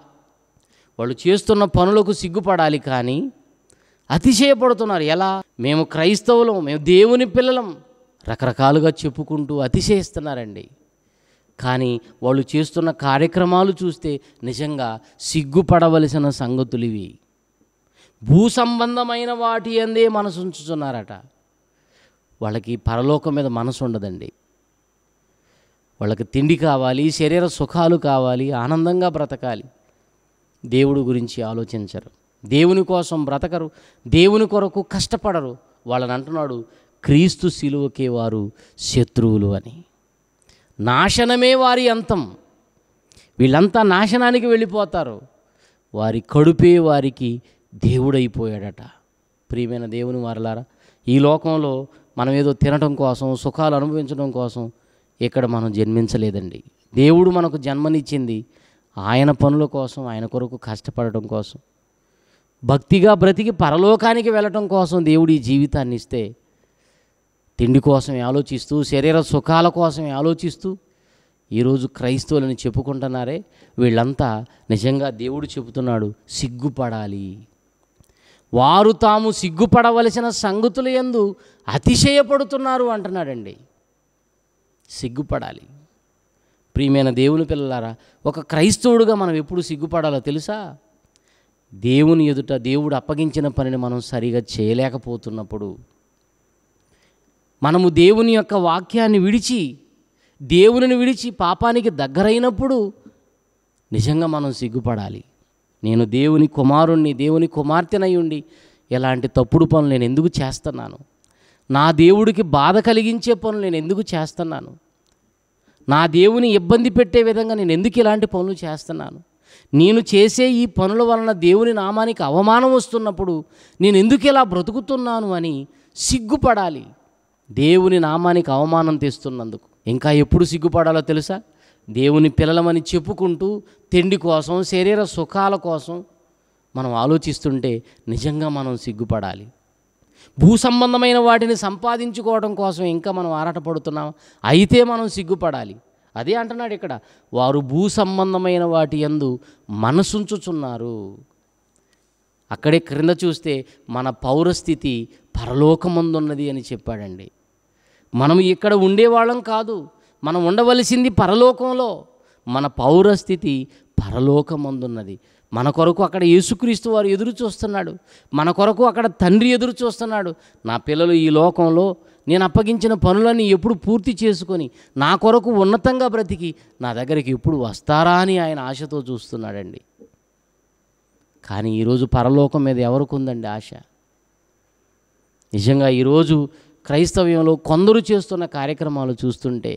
వాళ్ళు చేస్తున్న పనులకు సిగ్గుపడాలి కానీ అతిశయపడుతున్నారు. ఎలా? మేము క్రైస్తవులం మేము దేవుని పిల్లలం. రకరకాలుగా చెప్పుకుంటూ అతిశయిస్తున్నారండి. కానీ వాళ్ళు చేస్తున్న కార్యక్రమాలు చూస్తే నిజంగా సిగ్గుపడవలసిన సంగతులు ఇవి. భూ సంబంధమైన వాటి అందే మనసు ఉంచుతున్నారట. వాళ్ళకి పరలోకం మీద మనసు ఉండదండి. వాళ్ళకి తిండి కావాలి శరీర సుఖాలు కావాలి ఆనందంగా బ్రతకాలి. దేవుడు గురించి ఆలోచించరు. దేవుని కోసం బ్రతకరు దేవుని కొరకు కష్టపడరు. వాళ్ళని అంటున్నాడు క్రీస్తు శిలువకే వారు శత్రువులు అని. నాశనమే వారి అంతం. వీళ్ళంతా నాశనానికి వెళ్ళిపోతారు. వారి కడుపే వారికి దేవుడైపోయాడట. ప్రియమైన దేవుని వారలారా ఈ లోకంలో మనం ఏదో తినటం కోసం సుఖాలు అనుభవించడం కోసం ఇక్కడ మనం జన్మించలేదండి. దేవుడు మనకు జన్మనిచ్చింది ఆయన పనుల కోసం ఆయన కొరకు కష్టపడటం కోసం. భక్తిగా బ్రతికి పరలోకానికి వెళ్ళటం కోసం దేవుడు ఈ జీవితాన్ని ఇస్తే తిండి కోసమే ఆలోచిస్తూ శరీర సుఖాల కోసమే ఆలోచిస్తూ ఈరోజు క్రైస్తవులని చెప్పుకుంటున్నారే. వీళ్ళంతా నిజంగా దేవుడు చెబుతున్నాడు సిగ్గుపడాలి. వారు తాము సిగ్గుపడవలసిన సంగతుల యందు అతిశయపడుతున్నారు అంటున్నాడండి. సిగ్గుపడాలి. ప్రియమైన దేవుని పిల్లలారా ఒక క్రైస్తవుడుగా మనం ఎప్పుడు సిగ్గుపడాలో తెలుసా? దేవుని ఎదుట దేవుడు అప్పగించిన పనిని మనం సరిగా చేయలేకపోతున్నప్పుడు మనము దేవుని యొక్క వాక్యాన్ని విడిచి దేవునిని విడిచి పాపానికి దగ్గరైనప్పుడు నిజంగా మనం సిగ్గుపడాలి. నేను దేవుని కుమారుణ్ణి దేవుని కుమార్తెనై ఉండి ఎలాంటి తప్పుడు పనులు నేను ఎందుకు చేస్తున్నాను? నా దేవుడికి బాధ కలిగించే పనులు నేను ఎందుకు చేస్తున్నాను? నా దేవుని ఇబ్బంది పెట్టే విధంగా నేను ఎందుకు ఇలాంటి పనులు చేస్తున్నాను? నేను చేసే ఈ పనుల వలన దేవుని నామానికి అవమానం వస్తున్నప్పుడు నేను ఎందుకు ఇలా బ్రతుకుతున్నాను అని సిగ్గుపడాలి. దేవుని నామానికి అవమానం తెస్తున్నందుకు. ఇంకా ఎప్పుడు సిగ్గుపడాలో తెలుసా? దేవుని పిల్లలమని చెప్పుకుంటూ తిండి కోసం శరీర సుఖాల కోసం మనం ఆలోచిస్తుంటే నిజంగా మనం సిగ్గుపడాలి. భూ సంబంధమైన వాటిని సంపాదించుకోవడం కోసం ఇంకా మనం ఆరాటపడుతున్నాం. అయితే మనం సిగ్గుపడాలి. అదే అంటున్నాడు ఇక్కడ వారు భూ సంబంధమైన వాటి యందు మనసుంచుచున్నారు. అక్కడే క్రింద చూస్తే మన పౌరస్థితి పరలోకమందున్నది అని చెప్పాడండి. మనం ఇక్కడ ఉండేవాళ్ళం కాదు మనం ఉండవలసింది పరలోకంలో. మన పౌరస్థితి పరలోకమందున్నది. మన కొరకు అక్కడ యేసుక్రీస్తు వారు ఎదురు చూస్తున్నాడు మన కొరకు అక్కడ తండ్రి ఎదురు చూస్తున్నాడు నా పిల్లలు ఈ లోకంలో నేను అప్పగించిన పనులన్నీ ఎప్పుడు పూర్తి చేసుకొని నా కొరకు ఉన్నతంగా బ్రతికి నా దగ్గరికి ఎప్పుడు వస్తారా అని ఆయన ఆశతో చూస్తున్నాడండి. కానీ ఈరోజు పరలోకం మీద ఎవరికి ఉందండి ఆశ? నిజంగా ఈరోజు క్రైస్తవ్యంలో కొందరు చేస్తున్న కార్యక్రమాలు చూస్తుంటే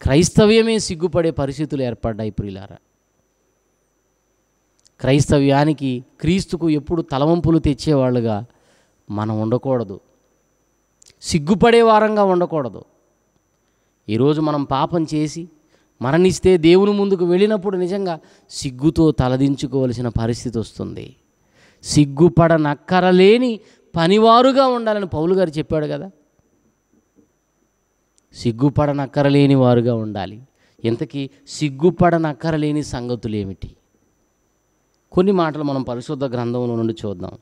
క్రైస్తవ్యమే సిగ్గుపడే పరిస్థితులు ఏర్పడ్డాయి ప్రియులారా. క్రైస్తవ్యానికి క్రీస్తుకు ఎప్పుడు తలవంపులు తెచ్చేవాళ్ళుగా మనం ఉండకూడదు. సిగ్గుపడే వారంగా ఉండకూడదు. ఈరోజు మనం పాపం చేసి మరణిస్తే దేవుని ముందుకు వెళ్ళినప్పుడు నిజంగా సిగ్గుతో తలదించుకోవలసిన పరిస్థితి వస్తుంది. సిగ్గుపడనక్కరలేని పనివారుగా ఉండాలని పౌలు గారు చెప్పాడు కదా. సిగ్గుపడనక్కరలేని వారుగా ఉండాలి. ఇంతకీ సిగ్గుపడనక్కరలేని సంగతులు ఏమిటి? కొన్ని మాటలు మనం పరిశుద్ధ గ్రంథంలో నుండి చూద్దాం.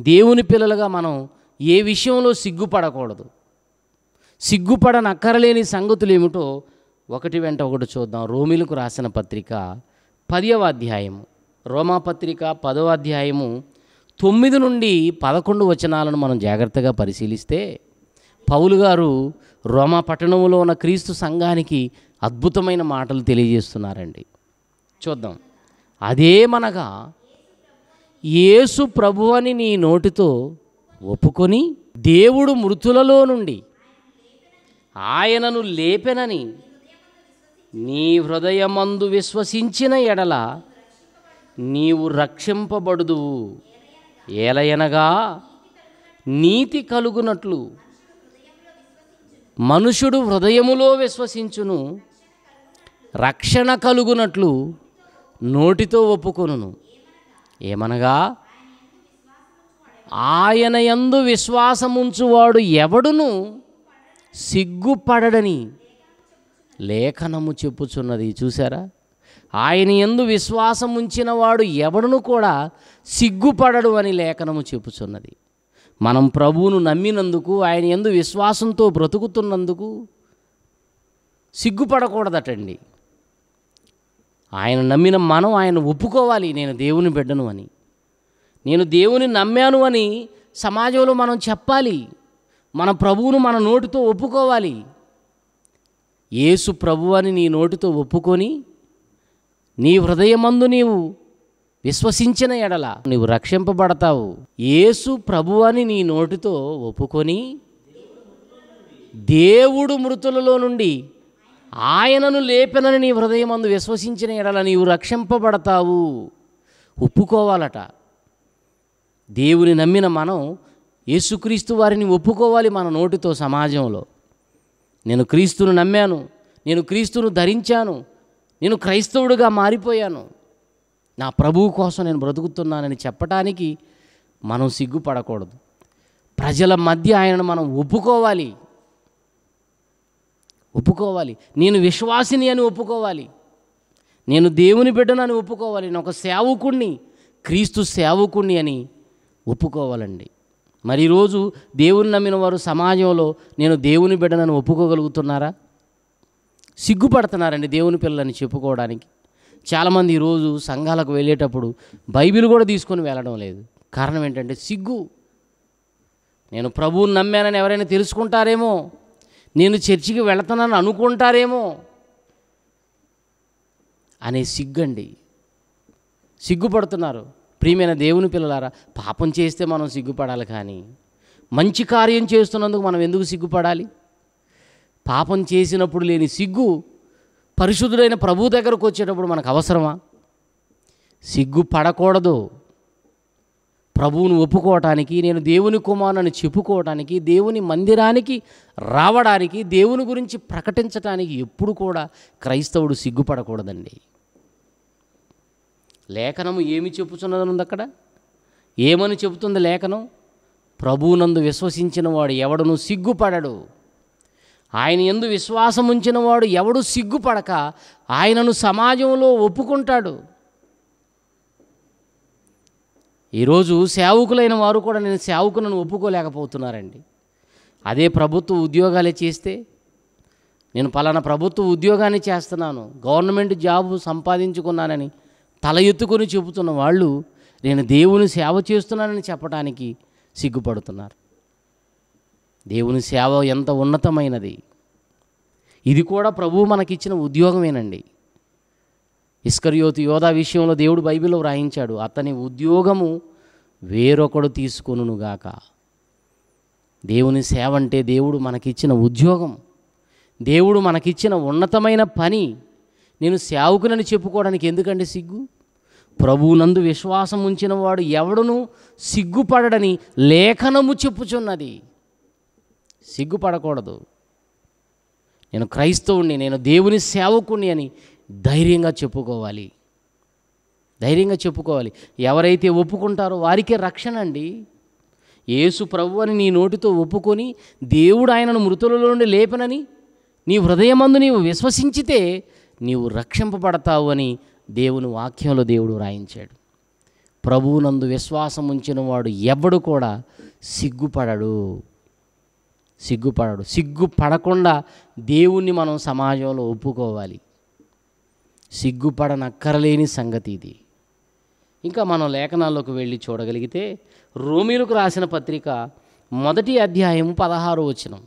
దేవుని పిల్లలుగా మనం ఏ విషయంలో సిగ్గుపడకూడదు. సిగ్గుపడనక్కరలేని సంగతులు ఏమిటో ఒకటి వెంట ఒకటి చూద్దాం. రోమిలకు రాసిన పత్రిక పదవ అధ్యాయము. రోమా పత్రిక పదవ అధ్యాయము తొమ్మిది నుండి పదకొండు వచనాలను మనం జాగ్రత్తగా పరిశీలిస్తే పౌలు గారు రోమా పట్టణంలో ఉన్న క్రీస్తు సంఘానికి అద్భుతమైన మాటలు తెలియజేస్తున్నారండి. చూద్దాం. అదేమనగా యేసు ప్రభు అని నీ నోటితో ఒప్పుకొని దేవుడు మృతులలో నుండి ఆయనను లేపెనని నీ హృదయమందు విశ్వసించిన ఎడల నీవు రక్షింపబడుదువు. ఏలయనగా నీతి కలుగునట్లు మనుషుడు హృదయములో విశ్వసించును రక్షణ కలుగునట్లు నోటితో ఒప్పుకొనును. ఏమనగా ఆయన యందు విశ్వాసముంచువాడు ఎవడును? సిగ్గుపడడని లేఖనము చెప్పుచున్నది. చూసారా ఆయన ఎందు విశ్వాసం ఉంచిన వాడు ఎవడును కూడా సిగ్గుపడడు అని లేఖనము చెప్పుచున్నది. మనం ప్రభువును నమ్మినందుకు ఆయన ఎందు విశ్వాసంతో బ్రతుకుతున్నందుకు సిగ్గుపడకూడదటండి. ఆయన నమ్మిన మనం ఆయన ఒప్పుకోవాలి నేను దేవుని బిడ్డను అని. నేను దేవుని నమ్మాను అని సమాజంలో మనం చెప్పాలి. మన ప్రభువును మన నోటితో ఒప్పుకోవాలి. యేసు ప్రభు అని నీ నోటితో ఒప్పుకొని నీ హృదయమందు నీవు విశ్వసించిన ఎడల నీవు రక్షింపబడతావు. యేసు ప్రభు అని నీ నోటితో ఒప్పుకొని దేవుడు మృతులలో నుండి ఆయనను లేపినని నీ హృదయమందు విశ్వసించిన ఎడల నీవు రక్షింపబడతావు. ఒప్పుకోవాలట. దేవుని నమ్మిన మనం యేసుక్రీస్తు వారిని ఒప్పుకోవాలి మన నోటితో సమాజంలో. నేను క్రీస్తును నమ్మాను నేను క్రీస్తును ధరించాను నేను క్రైస్తవుడిగా మారిపోయాను. నా ప్రభువు కోసం నేను బ్రతుకుతున్నానని చెప్పటానికి మనం సిగ్గుపడకూడదు. ప్రజల మధ్య ఆయనను మనం ఒప్పుకోవాలి. ఒప్పుకోవాలి. నేను విశ్వాసిని అని ఒప్పుకోవాలి. నేను దేవుని బిడ్డను అని ఒప్పుకోవాలి. నేను ఒక సేవకుణ్ణి క్రీస్తు సేవకుణ్ణి అని ఒప్పుకోవాలండి. మరి ఈరోజు దేవుని నమ్మిన వారు సమాజంలో నేను దేవుని బిడ్డనని ఒప్పుకోగలుగుతున్నారా? సిగ్గుపడుతున్నారండి దేవుని పిల్లలని చెప్పుకోవడానికి. చాలామంది ఈరోజు సంఘాలకు వెళ్ళేటప్పుడు బైబిల్ కూడా తీసుకొని వెళ్ళడం లేదు. కారణం ఏంటంటే సిగ్గు. నేను ప్రభువుని నమ్మానని ఎవరైనా తెలుసుకుంటారేమో? నేను చర్చికి వెళతానని అనుకుంటారేమో? అనే సిగ్గండి. సిగ్గుపడుతున్నారు. ప్రియమైన దేవుని పిల్లలారా పాపం చేస్తే మనం సిగ్గుపడాలి కానీ మంచి కార్యం చేస్తున్నందుకు మనం ఎందుకు సిగ్గుపడాలి? పాపం చేసినప్పుడు లేని సిగ్గు పరిశుద్ధుడైన ప్రభు దగ్గరకు వచ్చేటప్పుడు మనకు అవసరమా? సిగ్గు పడకూడదు. ప్రభువును ఒప్పుకోవటానికి నేను దేవుని కుమారుని చెప్పుకోవటానికి దేవుని మందిరానికి రావడానికి దేవుని గురించి ప్రకటించటానికి ఎప్పుడు కూడా క్రైస్తవుడు సిగ్గుపడకూడదండి. లేఖనము ఏమి చెప్పుచున్నదని ఉంది అక్కడ? ఏమని చెబుతుంది లేఖనం? ప్రభువునందు విశ్వసించిన వాడు ఎవడను సిగ్గుపడడు. ఆయన ఎందు విశ్వాసం ఉంచిన వాడు ఎవడు సిగ్గుపడక ఆయనను సమాజంలో ఒప్పుకుంటాడు. ఈరోజు సేవకులైన వారు కూడా నేను సేవకులను ఒప్పుకోలేకపోతున్నారండి. అదే ప్రభుత్వ ఉద్యోగాలే చేస్తే నేను పలానా ప్రభుత్వ ఉద్యోగాన్ని చేస్తున్నాను గవర్నమెంట్ జాబ్ సంపాదించుకున్నానని తల ఎత్తుకొని చెబుతున్న వాళ్ళు నేను దేవుని సేవ చేస్తున్నానని చెప్పడానికి సిగ్గుపడుతున్నారు. దేవుని సేవ ఎంత ఉన్నతమైనది. ఇది కూడా ప్రభువు మనకిచ్చిన ఉద్యోగమేనండి. ఇస్కర్యోతి యోధా విషయంలో దేవుడు బైబిల్లో వ్రాయించాడు అతని ఉద్యోగము వేరొకడు తీసుకొనుగాక దేవుని సేవ అంటే దేవుడు మనకిచ్చిన ఉద్యోగం. దేవుడు మనకిచ్చిన ఉన్నతమైన పని. నేను సేవకునని చెప్పుకోవడానికి ఎందుకంటే సిగ్గు? ప్రభువునందు విశ్వాసం ఉంచిన వాడు ఎవడును సిగ్గుపడడని లేఖనము చెప్పుచున్నది. సిగ్గుపడకూడదు. నేను క్రైస్తవుణ్ణి నేను దేవుని సేవకుణ్ణి అని ధైర్యంగా చెప్పుకోవాలి. ధైర్యంగా చెప్పుకోవాలి. ఎవరైతే ఒప్పుకుంటారో వారికే రక్షణ అండి. యేసు ప్రభు అని నీ నోటితో ఒప్పుకొని దేవుడు ఆయనను మృతులలో నుండి లేపనని నీ హృదయమందు నీవు విశ్వసించితే నీవు రక్షింపబడతావు అని దేవుని వాక్యంలో దేవుడు రాయించాడు. ప్రభువునందు విశ్వాసం ఉంచిన వాడు ఎవడు కూడా సిగ్గుపడడు. సిగ్గుపడడు. సిగ్గుపడకుండా దేవుణ్ణి మనం సమాజంలో ఒప్పుకోవాలి. సిగ్గుపడనక్కరలేని సంగతి ఇది. ఇంకా మనం లేఖనాల్లోకి వెళ్ళి చూడగలిగితే రోమిలకు రాసిన పత్రిక మొదటి అధ్యాయం పదహారు వచనం.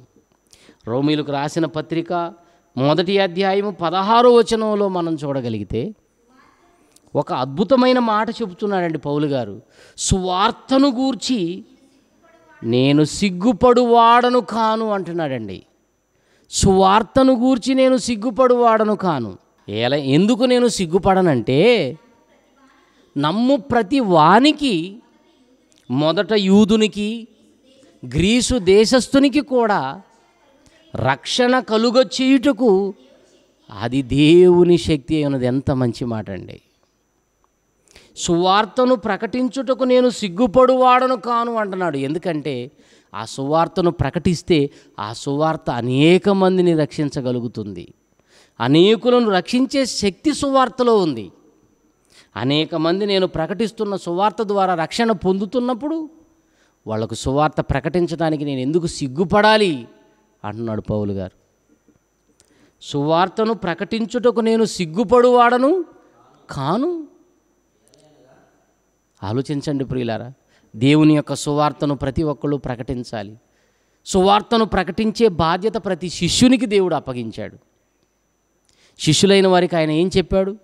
రోమిలకు రాసిన పత్రిక మొదటి అధ్యాయం పదహారు వచనంలో మనం చూడగలిగితే ఒక అద్భుతమైన మాట చెబుతున్నాడండి పౌలు గారు. సువార్తను గూర్చి నేను సిగ్గుపడువాడను కాను అంటున్నాడండి. సువార్తను గూర్చి నేను సిగ్గుపడువాడను కాను. ఎలా ఎందుకు నేను సిగ్గుపడనంటే నమ్ము ప్రతి వానికి మొదట యూదునికి గ్రీసు దేశస్థునికి కూడా రక్షణ కలుగ చేయుటకు అది దేవుని శక్తి అయినది. ఎంత మంచి మాట అండి సువార్తను ప్రకటించుటకు నేను సిగ్గుపడువాడను కాను అంటున్నాడు. ఎందుకంటే ఆ సువార్తను ప్రకటిస్తే ఆ సువార్త అనేక మందిని రక్షించగలుగుతుంది. అనేకులను రక్షించే శక్తి సువార్తలో ఉంది. అనేక మంది నేను ప్రకటిస్తున్న సువార్త ద్వారా రక్షణ పొందుతున్నప్పుడు వాళ్ళకు సువార్త ప్రకటించడానికి నేను ఎందుకు సిగ్గుపడాలి? అంటున్నాడు పౌలు గారు. సువార్తను ప్రకటించుటకు నేను సిగ్గుపడువాడను కాను ఆలోచించండి ప్రియులారా. దేవుని యొక్క సువార్తను ప్రతి ఒక్కళ్ళు ప్రకటించాలి. సువార్తను ప్రకటించే బాధ్యత ప్రతి శిష్యునికి దేవుడు అప్పగించాడు. శిష్యులైన వారికి ఆయన ఏం చెప్పాడు?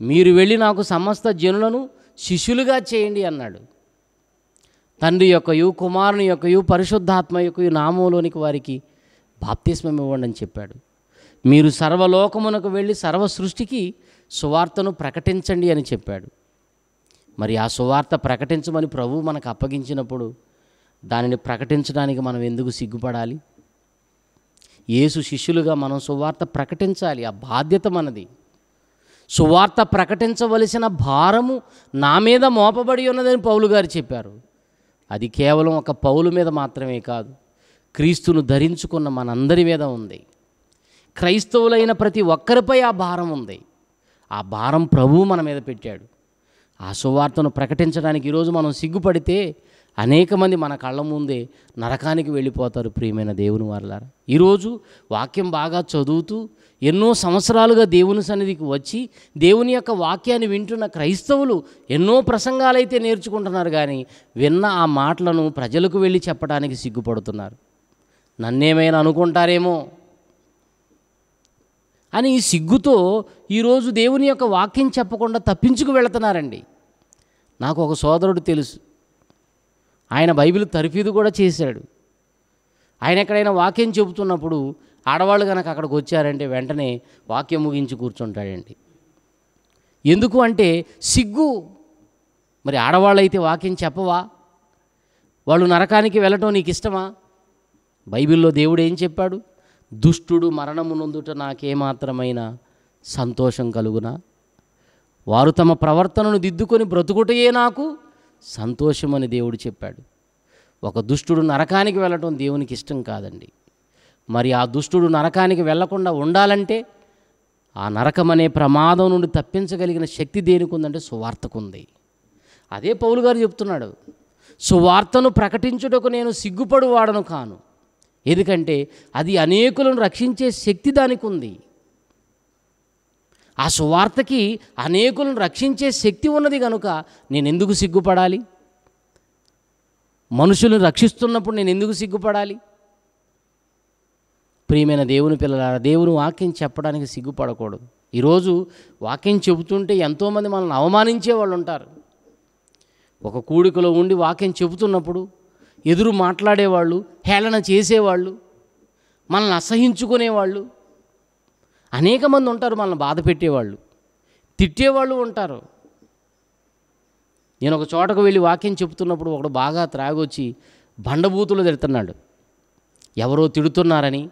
మీరు వెళ్ళి నాకు సమస్త జనులను శిష్యులుగా చేయండి అన్నాడు. తండ్రి యొక్కయు కుమారుని యొక్కయు పరిశుద్ధాత్మ యొక్కయు నామంలోనికి వారికి బాప్తిస్మం ఇవ్వండి అని చెప్పాడు. మీరు సర్వలోకమునకు వెళ్ళి సర్వ సృష్టికి సువార్తను ప్రకటించండి అని చెప్పాడు. మరి ఆ సువార్త ప్రకటించమని ప్రభువు మనకు అప్పగించినప్పుడు దానిని ప్రకటించడానికి మనం ఎందుకు సిగ్గుపడాలి? యేసు శిష్యులుగా మనం సువార్త ప్రకటించాలి ఆ బాధ్యత మనది. సువార్త ప్రకటించవలసిన భారము నా మీద మోపబడి ఉన్నదని పౌలు గారు చెప్పారు. అది కేవలం ఒక పౌలు మీద మాత్రమే కాదు క్రీస్తును ధరించుకున్న మనందరి మీద ఉంది. క్రైస్తవులైన ప్రతి ఒక్కరిపై ఆ భారం ఉంది. ఆ భారం ప్రభువు మన మీద పెట్టాడు. ఆ సువార్తను ప్రకటించడానికి ఈరోజు మనం సిగ్గుపడితే అనేక మంది మన కళ్ళ ముందే నరకానికి వెళ్ళిపోతారు ప్రియమైన దేవుని వారలారా. ఈరోజు వాక్యం బాగా చదువుతూ ఎన్నో సంవత్సరాలుగా దేవుని సన్నిధికి వచ్చి దేవుని యొక్క వాక్యాన్ని వింటున్న క్రైస్తవులు ఎన్నో ప్రసంగాలైతే నేర్చుకుంటున్నారు కానీ విన్న ఆ మాటలను ప్రజలకు వెళ్ళి చెప్పడానికి సిగ్గుపడుతున్నారు. నన్నేమైనా అనుకుంటారేమో? అని ఈ సిగ్గుతో ఈరోజు దేవుని యొక్క వాక్యం చెప్పకుండా తప్పించుకు వెళుతున్నారండి. నాకు ఒక సోదరుడు తెలుసు. ఆయన బైబిల్ తరఫీదు కూడా చేశాడు. ఆయన ఎక్కడైనా వాక్యం చెబుతున్నప్పుడు ఆడవాళ్ళు కనుక అక్కడికి వచ్చారంటే వెంటనే వాక్యం ముగించి కూర్చుంటాడండి. ఎందుకు అంటే సిగ్గు. మరి ఆడవాళ్ళైతే వాక్యం చెప్పవా? వాళ్ళు నరకానికి వెళ్ళటం నీకు ఇష్టమా బైబిల్లో దేవుడు ఏం చెప్పాడు? దుష్టుడు మరణము నొందుట నాకేమాత్రమైన సంతోషం కలుగునా? వారు తమ ప్రవర్తనను దిద్దుకొని బ్రతుకుటయే నాకు సంతోషమని దేవుడు చెప్పాడు. ఒక దుష్టుడు నరకానికి వెళ్ళటం దేవునికి ఇష్టం కాదండి. మరి ఆ దుష్టుడు నరకానికి వెళ్ళకుండా ఉండాలంటే ఆ నరకం అనే ప్రమాదం నుండి తప్పించగలిగిన శక్తి దేనికి ఉందంటే సువార్తకు ఉంది అదే పౌలు గారు చెప్తున్నాడు సువార్తను ప్రకటించుటకు నేను సిగ్గుపడు వాడను కాను. ఎందుకంటే అది అనేకులను రక్షించే శక్తి దానికి ఉంది ఆ సువార్తకి అనేకులను రక్షించే శక్తి ఉన్నది కనుక నేను ఎందుకు సిగ్గుపడాలి? మనుషులను రక్షిస్తున్నప్పుడు నేను ఎందుకు సిగ్గుపడాలి? ప్రియమైన దేవుని పిల్లల దేవుని వాక్యం చెప్పడానికి సిగ్గుపడకూడదు. ఈరోజు వాక్యం చెబుతుంటే ఎంతోమంది మనల్ని అవమానించే వాళ్ళు ఉంటారు ఒక కూడికలో ఉండి వాక్యం చెబుతున్నప్పుడు ఎదురు మాట్లాడేవాళ్ళు హేళన చేసేవాళ్ళు మనల్ని అసహించుకునేవాళ్ళు. అనేక మంది ఉంటారు మనల్ని బాధ పెట్టేవాళ్ళు. తిట్టేవాళ్ళు ఉంటారు. నేను ఒక చోటకు వెళ్ళి వాక్యం చెబుతున్నప్పుడు ఒకడు బాగా త్రాగొచ్చి బండబూతులు తిడుతున్నాడు. ఎవరో తిడుతున్నారని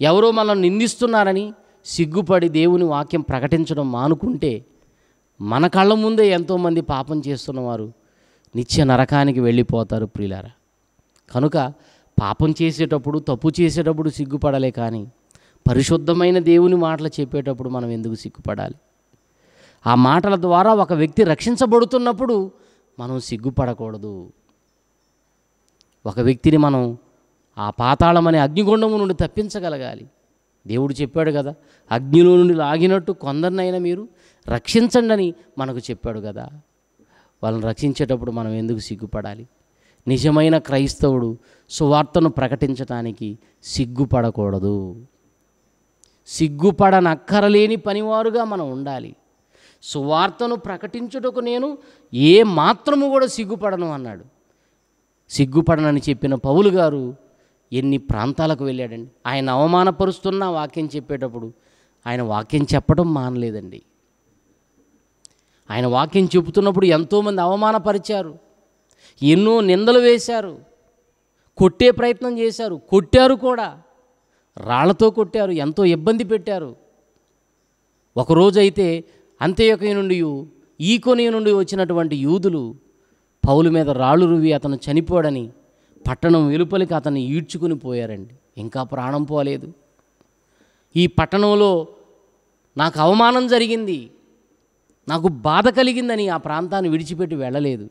ఎవరో మనల్ని నిందిస్తున్నారని సిగ్గుపడి దేవుని వాక్యం ప్రకటించడం మానుకుంటే మన కళ్ళ ముందే ఎంతోమంది పాపం చేస్తున్నవారు నిత్య నరకానికి వెళ్ళిపోతారు ప్రియులారా. కనుక పాపం చేసేటప్పుడు తప్పు చేసేటప్పుడు సిగ్గుపడలే కానీ పరిశుద్ధమైన దేవుని మాటలు చెప్పేటప్పుడు మనం ఎందుకు సిగ్గుపడాలి? ఆ మాటల ద్వారా ఒక వ్యక్తి రక్షించబడుతున్నప్పుడు మనం సిగ్గుపడకూడదు. ఒక వ్యక్తిని మనం ఆ పాతాళం అనే అగ్నిగుండము నుండి తప్పించగలగాలి. దేవుడు చెప్పాడు కదా అగ్నిలో నుండి లాగినట్టు కొందరినైనా మీరు రక్షించండి అని మనకు చెప్పాడు కదా. వాళ్ళని రక్షించేటప్పుడు మనం ఎందుకు సిగ్గుపడాలి? నిజమైన క్రైస్తవుడు సువార్తను ప్రకటించటానికి సిగ్గుపడకూడదు. సిగ్గుపడనక్కరలేని పనివారుగా మనం ఉండాలి. సువార్తను ప్రకటించుటకు నేను ఏ మాత్రము కూడా సిగ్గుపడను అన్నాడు. సిగ్గుపడనని చెప్పిన పౌలు గారు ఎన్ని ప్రాంతాలకు వెళ్ళాడండి? ఆయన అవమానపరుస్తున్న వాక్యం చెప్పేటప్పుడు ఆయన వాక్యం చెప్పడం మానలేదండి. ఆయన వాక్యం చెబుతున్నప్పుడు ఎంతోమంది అవమానపరిచారు. ఎన్నో నిందలు వేశారు. కొట్టే ప్రయత్నం చేశారు. కొట్టారు కూడా. రాళ్ళతో కొట్టారు. ఎంతో ఇబ్బంది పెట్టారు. ఒకరోజైతే అయితే నుండి ఈ కొని నుండి వచ్చినటువంటి యూదులు పౌలు మీద రాళ్ళు రువి అతను చనిపోడని పట్టణం వెలుపలికి అతన్ని ఈడ్చుకుని పోయారండి. ఇంకా ప్రాణం పోలేదు. ఈ పట్టణంలో నాకు అవమానం జరిగింది. నాకు బాధ కలిగిందని ఆ ప్రాంతాన్ని విడిచిపెట్టి వెళ్ళలేదు.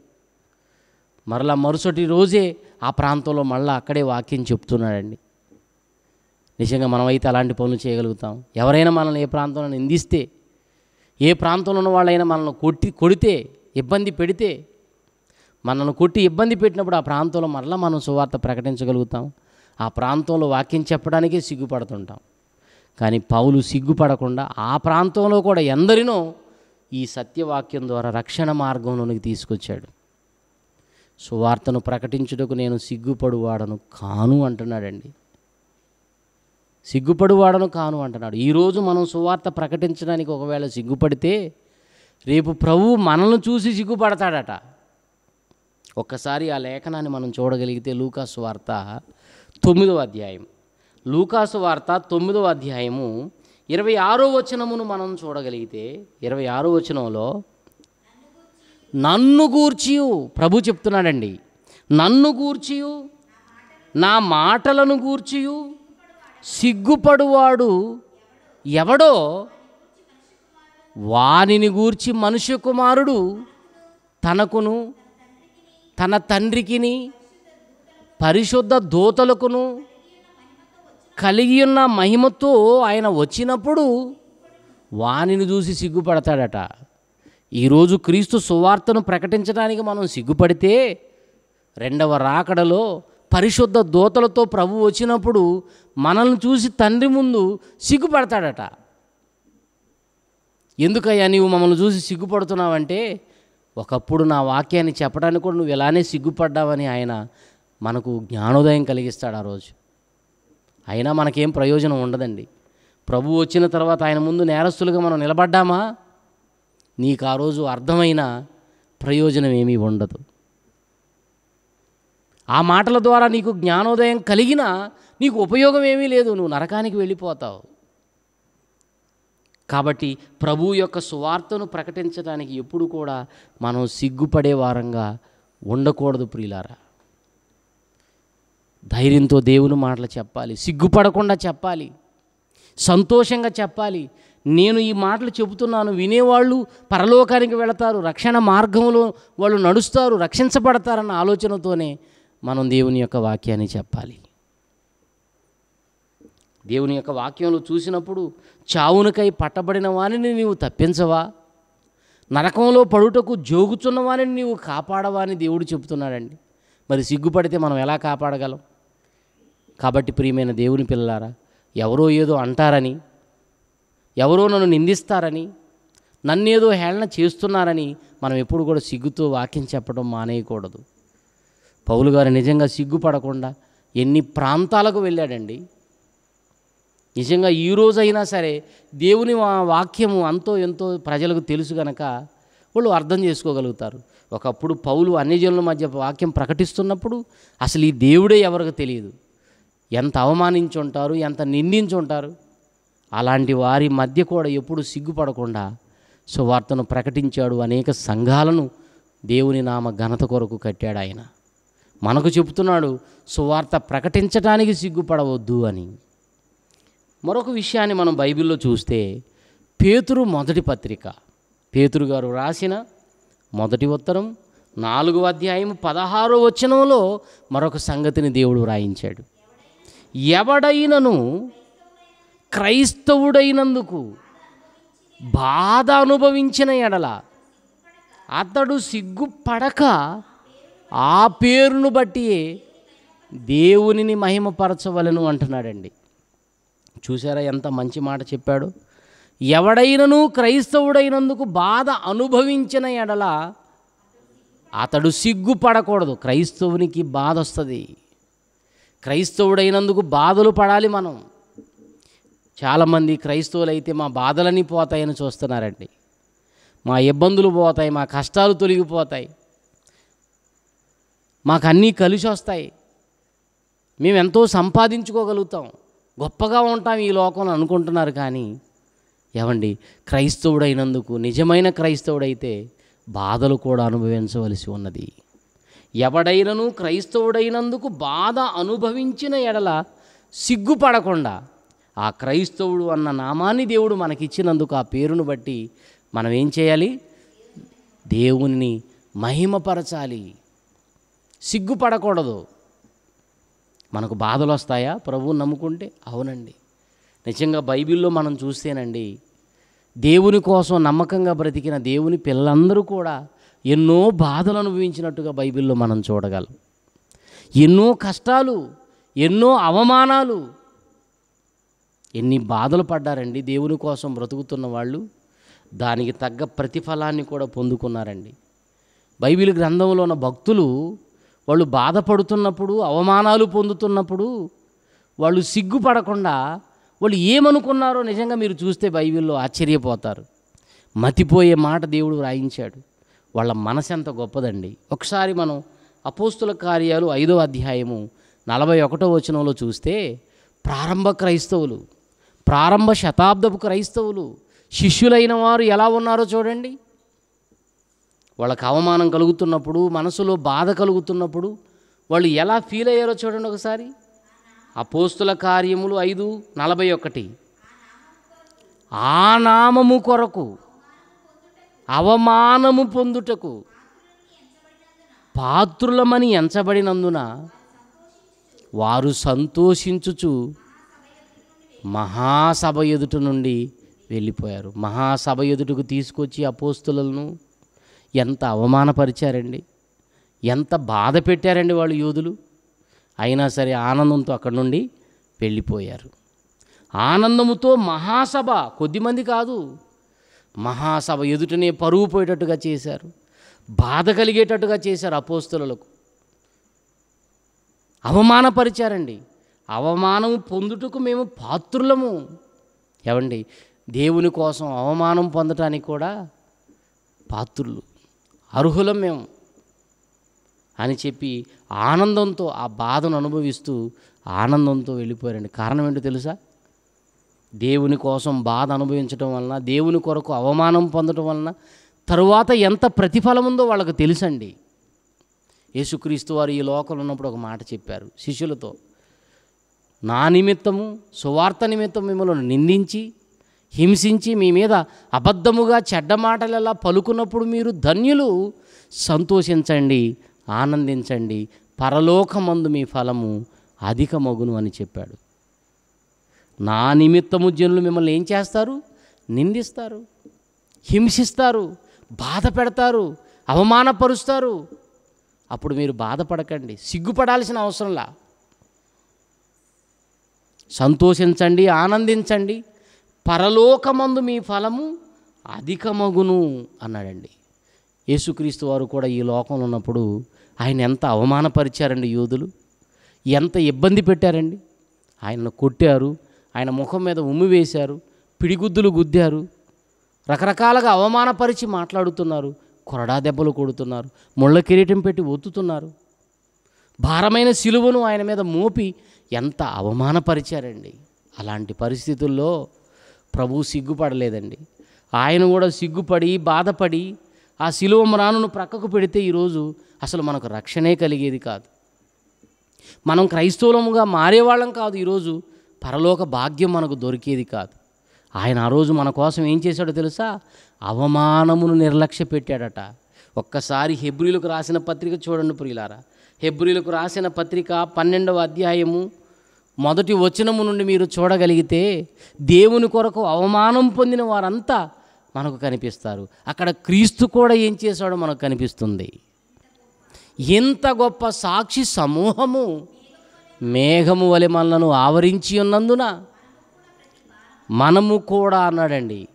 మరలా మరుసటి రోజే ఆ ప్రాంతంలో మళ్ళీ అక్కడే వాక్యం చెప్తున్నాడండి. నిజంగా మనమైతే అలాంటి పనులు చేయగలుగుతాం. ఎవరైనా మనల్ని ఏ ప్రాంతంలో నిందిస్తే ఏ ప్రాంతంలో ఉన్న వాళ్ళైనా మనల్ని కొట్టి కొడితే ఇబ్బంది పెడితే మనల్ని కొట్టి ఇబ్బంది పెట్టినప్పుడు ఆ ప్రాంతంలో మరలా మనం సువార్త ప్రకటించగలుగుతాం. ఆ ప్రాంతంలో వాక్యం చెప్పడానికే సిగ్గుపడుతుంటాం. కానీ పౌలు సిగ్గుపడకుండా ఆ ప్రాంతంలో కూడా ఎందరినో ఈ సత్యవాక్యం ద్వారా రక్షణ మార్గంలోనికి తీసుకొచ్చాడు. సువార్తను ప్రకటించుటకు నేను సిగ్గుపడువాడను కాను అంటున్నాడండి. సిగ్గుపడువాడను కాను అంటున్నాడు. ఈరోజు మనం సువార్త ప్రకటించడానికి ఒకవేళ సిగ్గుపడితే రేపు ప్రభువు మనల్ని చూసి సిగ్గుపడతాడట. ఒక్కసారి ఆ లేఖనాన్ని మనం చూడగలిగితే లూకాసు వార్త తొమ్మిదవ అధ్యాయం. లూకాసు వార్త తొమ్మిదవ అధ్యాయము ఇరవై ఆరో వచనమును మనం చూడగలిగితే ఇరవై ఆరో వచనంలో నన్ను గూర్చియు. ప్రభు చెప్తున్నాడండి. నన్ను గూర్చియు. నా మాటలను గూర్చియు. సిగ్గుపడువాడు ఎవడో? వానిని గూర్చి మనుష్య కుమారుడు తనకును తన తండ్రికిని పరిశుద్ధ దూతలకును కలిగి ఉన్న మహిమతో ఆయన వచ్చినప్పుడు వానిని చూసి సిగ్గుపడతాడట. ఈరోజు క్రీస్తు సువార్తను ప్రకటించడానికి మనం సిగ్గుపడితే రెండవ రాకడలో పరిశుద్ధ దూతలతో ప్రభు వచ్చినప్పుడు మనల్ని చూసి తండ్రి ముందు సిగ్గుపడతాడట. ఎందుకయ్యా నీవు మమ్మల్ని చూసి సిగ్గుపడుతున్నావంటే ఒకప్పుడు నా వాక్యాన్ని చెప్పడానికి కూడా నువ్వు ఇలానే సిగ్గుపడ్డావని ఆయన మనకు జ్ఞానోదయం కలిగిస్తాడు ఆ రోజు. అయినా మనకేం ప్రయోజనం ఉండదండి. ప్రభు వచ్చిన తర్వాత ఆయన ముందు నేరస్తులుగా మనం నిలబడ్డామా? నీకు ఆ రోజు అర్థమైన ప్రయోజనం ఏమీ ఉండదు. ఆ మాటల ద్వారా నీకు జ్ఞానోదయం కలిగినా నీకు ఉపయోగం ఏమీ లేదు. నువ్వు నరకానికి వెళ్ళిపోతావు. కాబట్టి ప్రభు యొక్క సువార్తను ప్రకటించడానికి ఎప్పుడు కూడా మనం సిగ్గుపడే వారంగా ఉండకూడదు ప్రియులారా. ధైర్యంతో దేవుని మాటలు చెప్పాలి. సిగ్గుపడకుండా చెప్పాలి. సంతోషంగా చెప్పాలి. నేను ఈ మాటలు చెబుతున్నాను వినేవాళ్ళు పరలోకానికి వెళతారు రక్షణ మార్గంలో వాళ్ళు నడుస్తారు రక్షించబడతారన్న ఆలోచనతోనే మనం దేవుని యొక్క వాక్యాన్ని చెప్పాలి. దేవుని యొక్క వాక్యంలో చూసినప్పుడు చావునకై పట్టబడిన వానిని నీవు తప్పించవా? నరకంలో పడుటకు జోగుచున్న వానిని నీవు కాపాడవా అని దేవుడు చెబుతున్నాడండి. మరి సిగ్గుపడితే మనం ఎలా కాపాడగలం? కాబట్టి ప్రియమైన దేవుని పిల్లలారా ఎవరో ఏదో అంటారని ఎవరో నన్ను నిందిస్తారని నన్నేదో హేళన చేస్తున్నారని మనం ఎప్పుడు కూడా సిగ్గుతో వాక్యం చెప్పడం మానేయకూడదు. పౌలు గారు నిజంగా సిగ్గుపడకుండా ఎన్ని ప్రాంతాలకు వెళ్ళాడండి. నిజంగా ఈ రోజైనా సరే దేవుని వాక్యము అంతో ఎంతో ప్రజలకు తెలుసు గనక వాళ్ళు అర్థం చేసుకోగలుగుతారు. ఒకప్పుడు పౌలు అన్యజనుల మధ్య వాక్యం ప్రకటిస్తున్నప్పుడు అసలు ఈ దేవుడే ఎవరికి తెలియదు. ఎంత అవమానించి ఉంటారు ఎంత నిందించి ఉంటారు అలాంటి వారి మధ్య కూడా ఎప్పుడు సిగ్గుపడకుండా సువార్తను ప్రకటించాడు అనేక సంఘాలను దేవుని నామ ఘనత కొరకు కట్టాడు ఆయన. మనకు చెబుతున్నాడు సువార్త ప్రకటించడానికి సిగ్గుపడవద్దు అని. మరొక విషయాన్ని మనం బైబిల్లో చూస్తే పేతురు మొదటి పత్రిక. పేతురు గారు రాసిన మొదటి ఉత్తరం నాలుగు అధ్యాయం పదహారో వచనంలో మరొక సంగతిని దేవుడు వ్రాయించాడు. ఎవడైనను క్రైస్తవుడైనందుకు బాధ అనుభవించిన ఎడల అతడు సిగ్గుపడక ఆ పేరును బట్టి దేవునిని మహిమపరచవలను అంటున్నాడండి. చూసారా ఎంత మంచి మాట చెప్పాడు? ఎవడైనను క్రైస్తవుడైనందుకు బాధ అనుభవించిన ఎడల అతడు సిగ్గుపడకూడదు. క్రైస్తవునికి బాధ వస్తుంది క్రైస్తవుడైనందుకు బాధలు పడాలి మనం. చాలామంది క్రైస్తవులు అయితే మా బాధలన్నీ పోతాయని చూస్తున్నారండి. మా ఇబ్బందులు పోతాయి మా కష్టాలు తొలగిపోతాయి. మాకు అన్నీ కలిసి వస్తాయి. మేము ఎంతో సంపాదించుకోగలుగుతాం. గొప్పగా ఉంటాం ఈ లోకంలో అనుకుంటున్నారు కానీ ఏమండి క్రైస్తవుడైనందుకు నిజమైన క్రైస్తవుడైతే బాధలు కూడా అనుభవించవలసి ఉన్నది. ఎవడైనను క్రైస్తవుడైనందుకు బాధ అనుభవించిన ఎడల సిగ్గుపడకుండా ఆ క్రైస్తవుడు అన్న నామాన్ని దేవుడు మనకిచ్చినందుకు ఆ పేరును బట్టి మనం ఏం చేయాలి? దేవుని మహిమపరచాలి. సిగ్గుపడకూడదు. మనకు బాధలు వస్తాయా ప్రభువుని నమ్ముకుంటే అవునండి. నిజంగా బైబిల్లో మనం చూస్తేనండి దేవుని కోసం నమ్మకంగా బ్రతికిన దేవుని పిల్లలందరూ కూడా ఎన్నో బాధలు అనుభవించినట్టుగా బైబిల్లో మనం చూడగలం. ఎన్నో కష్టాలు ఎన్నో అవమానాలు ఎన్ని బాధలు పడ్డారండి దేవుని కోసం బ్రతుకుతున్న వాళ్ళు. దానికి తగ్గ ప్రతిఫలాన్ని కూడా పొందుకున్నారండి. బైబిల్ గ్రంథంలో ఉన్న భక్తులు వాళ్ళు బాధపడుతున్నప్పుడు అవమానాలు పొందుతున్నప్పుడు వాళ్ళు సిగ్గుపడకుండా వాళ్ళు ఏమనుకున్నారో నిజంగా మీరు చూస్తే బైబిల్లో ఆశ్చర్యపోతారు. మతిపోయే మాట దేవుడు వ్రాయించాడు. వాళ్ళ మనసు ఎంత గొప్పదండి. ఒకసారి మనం అపోస్తుల కార్యాలు ఐదో అధ్యాయము నలభై ఒకటో వచనంలో చూస్తే ప్రారంభ క్రైస్తవులు ప్రారంభ శతాబ్దపు క్రైస్తవులు శిష్యులైన వారు ఎలా ఉన్నారో చూడండి. వాళ్ళకు అవమానం కలుగుతున్నప్పుడు మనసులో బాధ కలుగుతున్నప్పుడు వాళ్ళు ఎలా ఫీల్ అయ్యారో చూడండి ఒకసారి. అపోస్తుల కార్యములు ఐదు నలభై ఒకటి. ఆ నామము కొరకు అవమానము పొందుటకు పాత్రులమని ఎంచబడినందున వారు సంతోషించుచు మహాసభ ఎదుట నుండి వెళ్ళిపోయారు. మహాసభ ఎదుటకు తీసుకొచ్చి అపోస్తులను ఎంత అవమానపరిచారండి? ఎంత బాధ పెట్టారండి వాళ్ళు యోధులు? అయినా సరే ఆనందంతో అక్కడి నుండి వెళ్ళిపోయారు. ఆనందముతో మహాసభ కొద్దిమంది కాదు మహాసభ ఎదుటనే పరువు పోయేటట్టుగా చేశారు. బాధ కలిగేటట్టుగా చేశారు అపోస్తులకు. అవమానపరిచారండి. అవమానం పొందుటకు మేము పాత్రులము. ఏమండి? దేవుని కోసం అవమానం పొందటానికి కూడా పాత్రులు అర్హులం మేము అని చెప్పి ఆనందంతో ఆ బాధను అనుభవిస్తూ ఆనందంతో వెళ్ళిపోయారండి. కారణం ఏంటో తెలుసా? దేవుని కోసం బాధ అనుభవించడం వలన దేవుని కొరకు అవమానం పొందడం వలన తరువాత ఎంత ప్రతిఫలం ఉందో వాళ్ళకు తెలుసండి. యేసుక్రీస్తు వారు ఈ లోకంలో ఉన్నప్పుడు ఒక మాట చెప్పారు శిష్యులతో. నా నిమిత్తము సువార్త నిమిత్తం మిమ్మల్ని నిందించి హింసించి మీ మీద అబద్ధముగా చెడ్డ మాటలలా పలుకున్నప్పుడు మీరు ధన్యులు? సంతోషించండి ఆనందించండి. పరలోకమందు మీ ఫలము అధిక మగును అని చెప్పాడు. నా నిమిత్తము జనులు మిమ్మల్ని ఏం చేస్తారు? నిందిస్తారు. హింసిస్తారు. బాధ పెడతారు. అవమానపరుస్తారు. అప్పుడు మీరు బాధపడకండి. సిగ్గుపడాల్సిన అవసరంలా. సంతోషించండి ఆనందించండి. పరలోకమందు మీ ఫలము అధికమగును అన్నాడండి. యేసుక్రీస్తు వారు కూడా ఈ లోకంలో ఉన్నప్పుడు ఆయన ఎంత అవమానపరిచారండి యోధులు. ఎంత ఇబ్బంది పెట్టారండి. ఆయనను కొట్టారు ఆయన ముఖం మీద ఉమ్మి వేశారు పిడిగుద్దులు గుద్దారు. రకరకాలుగా అవమానపరిచి మాట్లాడుతున్నారు కొరడా దెబ్బలు కొడుతున్నారు ముళ్ళ కిరీటం పెట్టి ఒత్తుతున్నారు. భారమైన సిలువను ఆయన మీద మోపి ఎంత అవమానపరిచారండి. అలాంటి పరిస్థితుల్లో ప్రభు సిగ్గుపడలేదండి. ఆయన కూడా సిగ్గుపడి బాధపడి ఆ శిలువ మ్రానును ప్రక్కకు పెడితే ఈరోజు అసలు మనకు రక్షణే కలిగేది కాదు. మనం క్రైస్తవులముగా మారేవాళ్ళం కాదు ఈరోజు. పరలోక భాగ్యం మనకు దొరికేది కాదు. ఆయన ఆ రోజు మన కోసం ఏం చేశాడో తెలుసా? అవమానమును నిర్లక్ష్య పెట్టాడట ఒక్కసారి హెబ్రిలకు రాసిన పత్రిక చూడండి ప్రియులారా. హెబ్రిలకు రాసిన పత్రిక పన్నెండవ అధ్యాయము మొదటి వచనము నుండి మీరు చూడగలిగితే దేవుని కొరకు అవమానం పొందిన వారంతా మనకు కనిపిస్తారు. అక్కడ క్రీస్తు కూడా ఏం చేశాడో మనకు కనిపిస్తుంది. ఇంత గొప్ప సాక్షి సమూహము మేఘము వలె మనలను ఆవరించి ఉన్నందున మనము కూడా అన్నాడండి.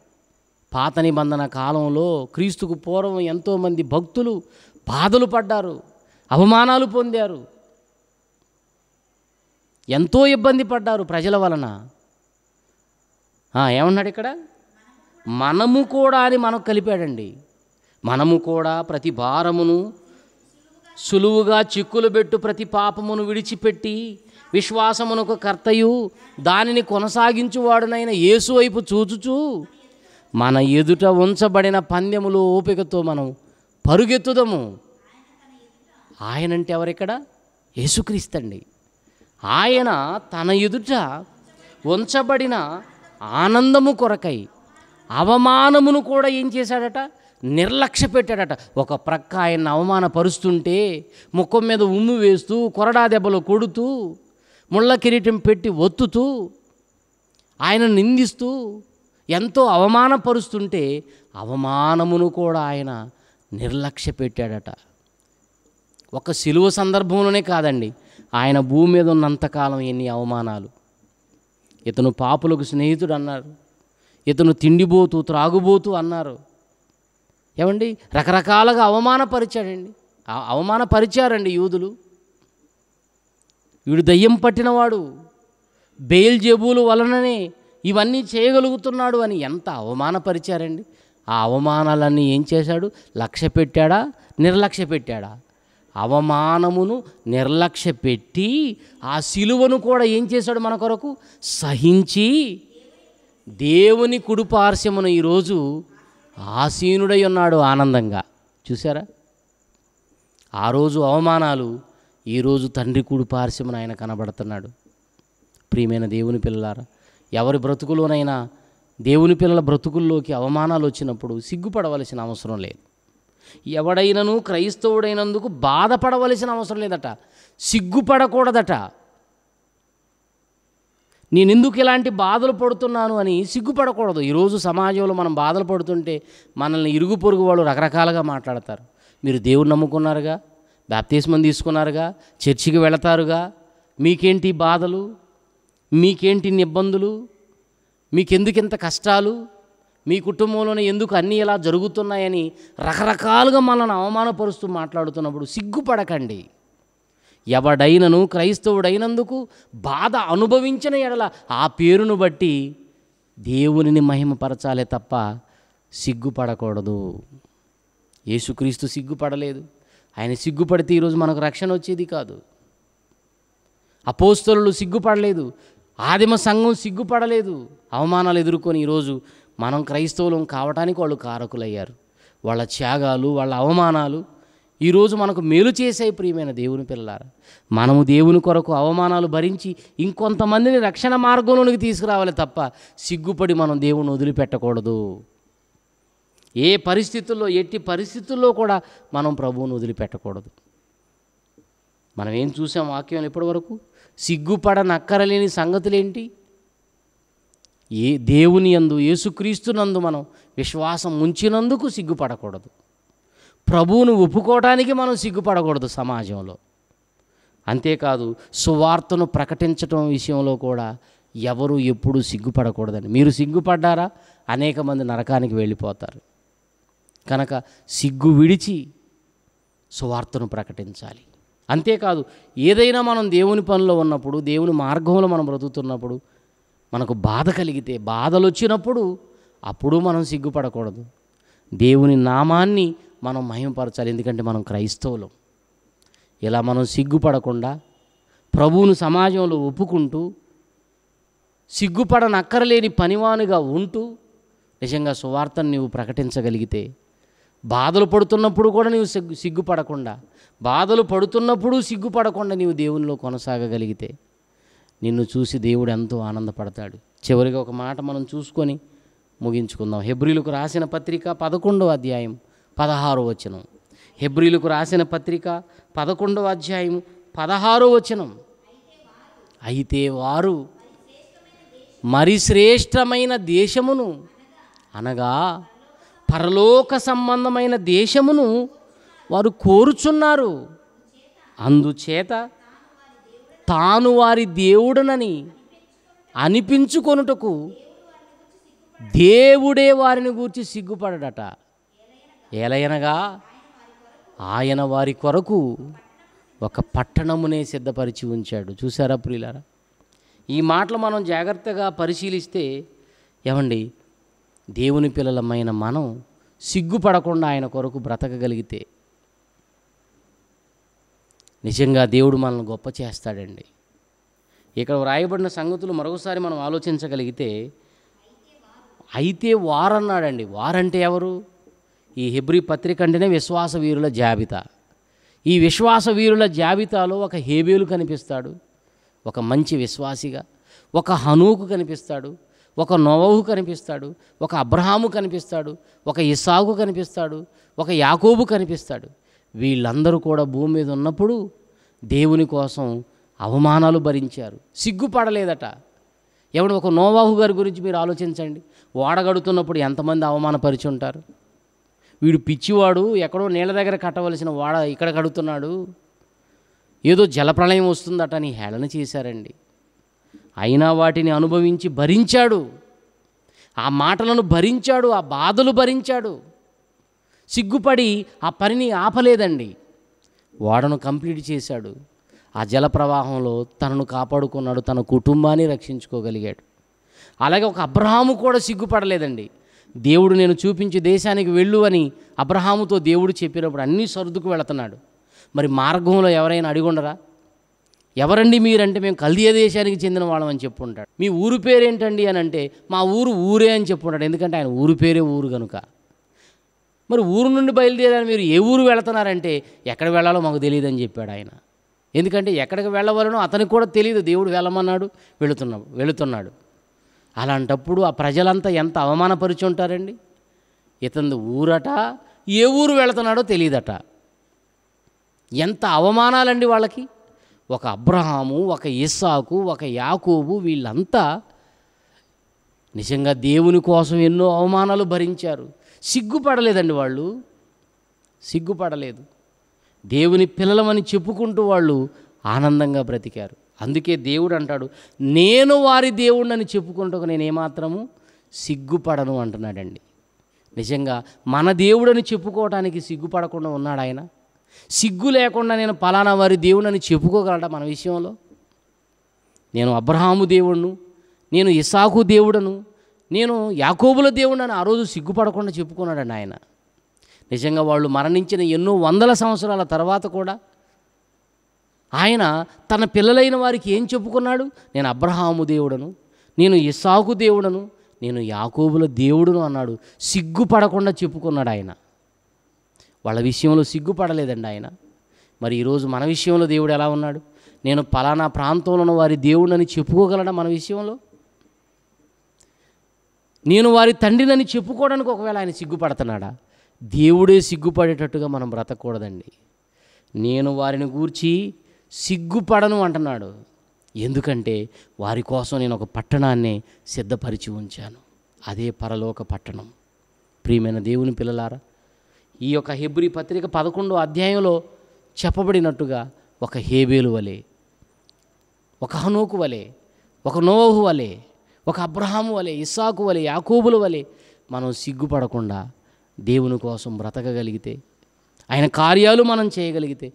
పాత నిబంధన కాలంలో క్రీస్తుకు పూర్వం ఎంతోమంది భక్తులు బాధలు పడ్డారు. అవమానాలు పొందారు. ఎంతో ఇబ్బంది పడ్డారు ప్రజల వలన. ఏమన్నాడు ఇక్కడ? మనము కూడా అని మనకు కలిపాడండి. మనము కూడా ప్రతి భారమును సులువుగా చిక్కులు పెట్టు ప్రతి పాపమును విడిచిపెట్టి విశ్వాసమునకు కర్తయు దానిని కొనసాగించువాడునైన యేసు వైపు చూచుచూ మన ఎదుట ఉంచబడిన పందెములో ఓపికతో మనం పరుగెత్తుదము. ఆయనంటే ఎవరిక్కడ? యేసుక్రీస్తండి. ఆయన తన ఎదుట ఉంచబడిన ఆనందము కొరకై అవమానమును కూడా ఏం చేశాడట? నిర్లక్ష్య పెట్టాడట. ఒక ప్రక్క ఆయన అవమానపరుస్తుంటే ముఖం మీద ఉమ్ము వేస్తూ కొరడా దెబ్బలు కొడుతూ ముళ్ళ కిరీటం పెట్టి ఒత్తుతూ ఆయన నిందిస్తూ ఎంతో అవమానపరుస్తుంటే అవమానమును కూడా ఆయన నిర్లక్ష్య పెట్టాడట. ఒక సిలువ సందర్భంలోనే కాదండి. ఆయన భూమి మీద ఉన్నంతకాలం ఎన్ని అవమానాలు. ఇతను పాపులకు స్నేహితుడు అన్నారు. ఇతను తిండిపోతూ త్రాగుబోతూ అన్నారు. ఏమండి? రకరకాలుగా అవమానపరిచాడండి. అవమానపరిచారండి యూదులు. వీడు దయ్యం పట్టినవాడు. బెయిల్ జబూలు వలననే ఇవన్నీ చేయగలుగుతున్నాడు అని ఎంత అవమానపరిచారండి. ఆ అవమానాలన్నీ ఏం చేశాడు? లక్ష్య పెట్టాడా? నిర్లక్ష్య పెట్టాడా? అవమానమును నిర్లక్ష్య పెట్టి ఆ సిలువను కూడా ఏం చేశాడు మన కొరకు? సహించి దేవుని కుడిపార్శ్వమును ఈరోజు ఆసీనుడై ఉన్నాడు ఆనందంగా. చూసారా ఆ రోజు అవమానాలు ఈరోజు తండ్రి కుడి ఆయన కనబడుతున్నాడు. ప్రియమైన దేవుని పిల్లలారా ఎవరి బ్రతుకులోనైనా దేవుని పిల్లల బ్రతుకుల్లోకి అవమానాలు వచ్చినప్పుడు సిగ్గుపడవలసిన అవసరం లేదు. ఎవడైనను క్రైస్తవుడైనందుకు బాధపడవలసిన అవసరం లేదట. సిగ్గుపడకూడదట. నేను ఎందుకు ఇలాంటి బాధలు పడుతున్నాను అని సిగ్గుపడకూడదు. ఈరోజు సమాజంలో మనం బాధలు పడుతుంటే మనల్ని ఇరుగు పొరుగు వాళ్ళు రకరకాలుగా మాట్లాడతారు. మీరు దేవుని నమ్ముకున్నారుగా? బాప్తిస్మం తీసుకున్నారుగా? చర్చికి వెళతారుగా? మీకేంటి బాధలు? మీకేంటి ఇన్ని ఇబ్బందులు మీకెందుకు ఇంత కష్టాలు? మీ కుటుంబంలోనే ఎందుకు అన్నీ ఇలా జరుగుతున్నాయని రకరకాలుగా మనల్ని అవమానపరుస్తూ మాట్లాడుతున్నప్పుడు సిగ్గుపడకండి. ఎవడైనను క్రైస్తవుడైనందుకు బాధ అనుభవించిన ఎడల ఆ పేరును బట్టి దేవునిని మహిమపరచాలే తప్ప సిగ్గుపడకూడదు. యేసుక్రీస్తు సిగ్గుపడలేదు. ఆయన సిగ్గుపడితే ఈరోజు మనకు రక్షణ వచ్చేది కాదు. అపోస్తలు సిగ్గుపడలేదు. ఆదిమ సంఘం సిగ్గుపడలేదు. అవమానాలు ఎదుర్కొని ఈరోజు మనం క్రైస్తవులం కావటానికి వాళ్ళు కారకులయ్యారు. వాళ్ళ త్యాగాలు వాళ్ళ అవమానాలు ఈరోజు మనకు మేలు చేసే ప్రియమైన దేవుని పిల్లలారా మనము దేవుని కొరకు అవమానాలు భరించి ఇంకొంతమందిని రక్షణ మార్గంలోనికి తీసుకురావాలి తప్ప సిగ్గుపడి మనం దేవుని వదిలిపెట్టకూడదు. ఏ పరిస్థితుల్లో ఎట్టి పరిస్థితుల్లో కూడా మనం ప్రభువును వదిలిపెట్టకూడదు. మనం ఏం చూసాం వాక్యం ఇప్పటివరకు? సిగ్గుపడనక్కరలేని సంగతులేంటి? ఏ దేవుని యందు యేసుక్రీస్తునందు మనం విశ్వాసం ఉంచినందుకు సిగ్గుపడకూడదు. ప్రభువును ఒప్పుకోవడానికి మనం సిగ్గుపడకూడదు సమాజంలో. అంతేకాదు సువార్తను ప్రకటించటం విషయంలో కూడా ఎవరు ఎప్పుడు సిగ్గుపడకూడదని మీరు సిగ్గుపడ్డారా? అనేక మంది నరకానికి వెళ్ళిపోతారు. కనుక సిగ్గు విడిచి సువార్తను ప్రకటించాలి. అంతేకాదు ఏదైనా మనం దేవుని పనిలో ఉన్నప్పుడు దేవుని మార్గంలో మనం బ్రతుకుతున్నప్పుడు మనకు బాధ కలిగితే బాధలు వచ్చినప్పుడు అప్పుడు మనం సిగ్గుపడకూడదు. దేవుని నామాన్ని మనం మహిమపరచాలి ఎందుకంటే మనం క్రైస్తవులం. ఇలా మనం సిగ్గుపడకుండా ప్రభువును సమాజంలో ఒప్పుకుంటూ సిగ్గుపడనక్కరలేని పనివానుగా ఉంటూ నిజంగా సువార్తను నీవు ప్రకటించగలిగితే బాధలు పడుతున్నప్పుడు కూడా నీవు సిగ్గు సిగ్గుపడకుండా బాధలు పడుతున్నప్పుడు సిగ్గుపడకుండా నీవు దేవునిలో కొనసాగగలిగితే నిన్ను చూసి దేవుడు ఎంతో ఆనందపడతాడు. చివరిగా ఒక మాట మనం చూసుకొని ముగించుకుందాం. హెబ్రిలకు రాసిన పత్రిక పదకొండవ అధ్యాయం పదహారో వచనం. హెబ్రిలకు రాసిన పత్రిక పదకొండవ అధ్యాయం పదహారో వచనం. అయితే వారు మరి శ్రేష్టమైన దేశమును అనగా పరలోక సంబంధమైన దేశమును వారు కోరుచున్నారు. అందుచేత తాను వారి దేవుడనని అనిపించుకొనుటకు దేవుడే వారిని గూర్చి సిగ్గుపడడట. ఎలయనగా ఆయన వారి కొరకు ఒక పట్టణమునే సిద్ధపరిచి ఉంచాడు. చూసారా ప్రియులారా? ఈ మాటలు మనం జాగ్రత్తగా పరిశీలిస్తే ఏమండి? దేవుని పిల్లలమైన మనం సిగ్గుపడకుండా ఆయన కొరకు బ్రతకగలిగితే నిజంగా దేవుడు మనల్ని గొప్ప చేస్తాడండి. ఇక్కడ వ్రాయబడిన సంగతులు మరొకసారి మనం ఆలోచించగలిగితే అయితే వారన్నాడండి. వారంటే ఎవరు? ఈ హెబ్రి పత్రిక అంటేనే విశ్వాస వీరుల జాబితా. ఈ విశ్వాస వీరుల జాబితాలో ఒక హేబేలు కనిపిస్తాడు. ఒక మంచి విశ్వాసిగా. ఒక హనూకు కనిపిస్తాడు. ఒక నోవహు కనిపిస్తాడు. ఒక అబ్రహాము కనిపిస్తాడు. ఒక ఇసాకు కనిపిస్తాడు. ఒక యాకోబు కనిపిస్తాడు. వీళ్ళందరూ కూడా భూమి మీద ఉన్నప్పుడు దేవుని కోసం అవమానాలు భరించారు. సిగ్గుపడలేదట. ఎవడు ఒక నోవాహు గారి గురించి మీరు ఆలోచించండి. ఓడగడుతున్నప్పుడు ఎంతమంది అవమానపరిచి ఉంటారు వీడు పిచ్చివాడు ఎక్కడో నీళ్ళ దగ్గర కట్టవలసిన వాడ ఇక్కడ కడుతున్నాడు. ఏదో జలప్రళయం వస్తుందట అని హేళన చేశారండి. అయినా వాటిని అనుభవించి భరించాడు. ఆ మాటలను భరించాడు ఆ బాధలు భరించాడు. సిగ్గుపడి ఆ పనిని ఆపలేదండి. ఓడను కంప్లీట్ చేశాడు. ఆ జల ప్రవాహంలో తనను కాపాడుకున్నాడు తన కుటుంబాన్ని రక్షించుకోగలిగాడు. అలాగే ఒక అబ్రహాము కూడా సిగ్గుపడలేదండి. దేవుడు నేను చూపించే దేశానికి వెళ్ళు అని అబ్రహాముతో దేవుడు చెప్పినప్పుడు అన్నీ సర్దుకు వెళుతున్నాడు. మరి మార్గంలో ఎవరైనా అడిగుండరా ఎవరండి మీరంటే మేము కల్దీయ దేశానికి చెందిన వాళ్ళం అని చెప్పుంటాడు. మీ ఊరు పేరేంటండి అని అంటే మా ఊరు ఊరే అని చెప్పుంటాడు. ఎందుకంటే ఆయన ఊరు పేరే ఊరు కనుక మరి ఊరు నుండి బయలుదేరారు మీరు ఏ ఊరు వెళుతున్నారంటే ఎక్కడ వెళ్ళాలో మాకు తెలియదని చెప్పాడు ఆయన. ఎందుకంటే ఎక్కడికి వెళ్ళవలనో అతనికి కూడా తెలియదు దేవుడు వెళ్ళమన్నాడు వెళుతున్నాడు వెళుతున్నాడు. అలాంటప్పుడు ఆ ప్రజలంతా ఎంత అవమానపరిచి ఉంటారండి? ఇతని ఊరట ఏ ఊరు వెళుతున్నాడో తెలియదట. ఎంత అవమానాలండి వాళ్ళకి? ఒక అబ్రహాము ఒక ఇస్సాకు ఒక యాకోబు వీళ్ళంతా నిజంగా దేవుని కోసం ఎన్నో అవమానాలు భరించారు. సిగ్గుపడలేదండి వాళ్ళు. సిగ్గుపడలేదు. దేవుని పిల్లలమని చెప్పుకుంటూ వాళ్ళు ఆనందంగా బ్రతికారు. అందుకే దేవుడు అంటాడు నేను వారి దేవుణ్ణని చెప్పుకుంటూ నేను ఏమాత్రము సిగ్గుపడను అంటున్నాడండి. నిజంగా మన దేవుడని చెప్పుకోవటానికి సిగ్గుపడకుండా ఉన్నాడు ఆయన. సిగ్గు లేకుండా నేను పలానా వారి దేవుడని చెప్పుకోగలడా మన విషయంలో? నేను అబ్రహాము దేవుడును నేను ఇసాకు దేవుడను నేను యాకోబుల దేవుడని ఆ రోజు సిగ్గుపడకుండా చెప్పుకున్నాడండి ఆయన నిజంగా వాళ్ళు మరణించిన ఎన్నో వందల సంవత్సరాల తర్వాత కూడా ఆయన తన పిల్లలైన వారికి ఏం చెప్పుకున్నాడు? నేను అబ్రహాము దేవుడను నేను ఇసాకు దేవుడను నేను యాకోబుల దేవుడును అన్నాడు. సిగ్గుపడకుండా చెప్పుకున్నాడు ఆయన. వాళ్ళ విషయంలో సిగ్గుపడలేదండి ఆయన. మరి ఈరోజు మన విషయంలో దేవుడు ఎలా ఉన్నాడు? నేను పలానా ప్రాంతంలో ఉన్న వారి దేవుడని చెప్పుకోగలడా మన విషయంలో? నేను వారి తండ్రినని చెప్పుకోవడానికి ఒకవేళ ఆయన సిగ్గుపడుతున్నాడా? దేవుడే సిగ్గుపడేటట్టుగా మనం బ్రతకూడదండి. నేను వారిని గూర్చి సిగ్గుపడను అంటున్నాడు. ఎందుకంటే వారి కోసం నేను ఒక పట్టణాన్ని సిద్ధపరిచి ఉంచాను. అదే పరలోక పట్టణం. ప్రియమైన దేవుని పిల్లలారా ఈ యొక్క హెబ్రి పత్రిక పదకొండో అధ్యాయంలో చెప్పబడినట్టుగా ఒక హేబేలు వలె ఒక హనోకు వలె ఒక నోవహు వలె ఒక అబ్రహాము వలె ఇస్సాకు వలె యాకూబుల వలె మనం సిగ్గుపడకుండా దేవుని కోసం బ్రతకగలిగితే ఆయన కార్యాలు మనం చేయగలిగితే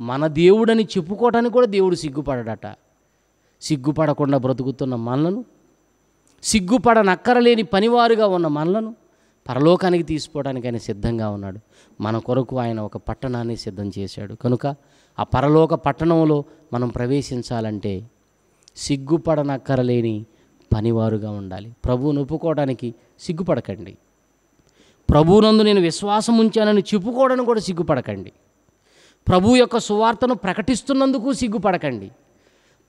మన దేవుడని చెప్పుకోవటానికి కూడా దేవుడు సిగ్గుపడడట. సిగ్గుపడకుండా బ్రతుకుతున్న మనలను సిగ్గుపడనక్కరలేని పనివారుగా ఉన్న మనలను పరలోకానికి తీసుకోవడానికి ఆయన సిద్ధంగా ఉన్నాడు. మన కొరకు ఆయన ఒక పట్టణాన్ని సిద్ధం చేశాడు. కనుక ఆ పరలోక పట్టణంలో మనం ప్రవేశించాలంటే సిగ్గుపడనక్కరలేని పనివారుగా ఉండాలి. ప్రభువును ఒప్పుకోవడానికి సిగ్గుపడకండి. ప్రభువునందు నేను విశ్వాసం ఉంచానని చెప్పుకోవడానికి కూడా సిగ్గుపడకండి. ప్రభు యొక్క సువార్తను ప్రకటిస్తున్నందుకు సిగ్గుపడకండి.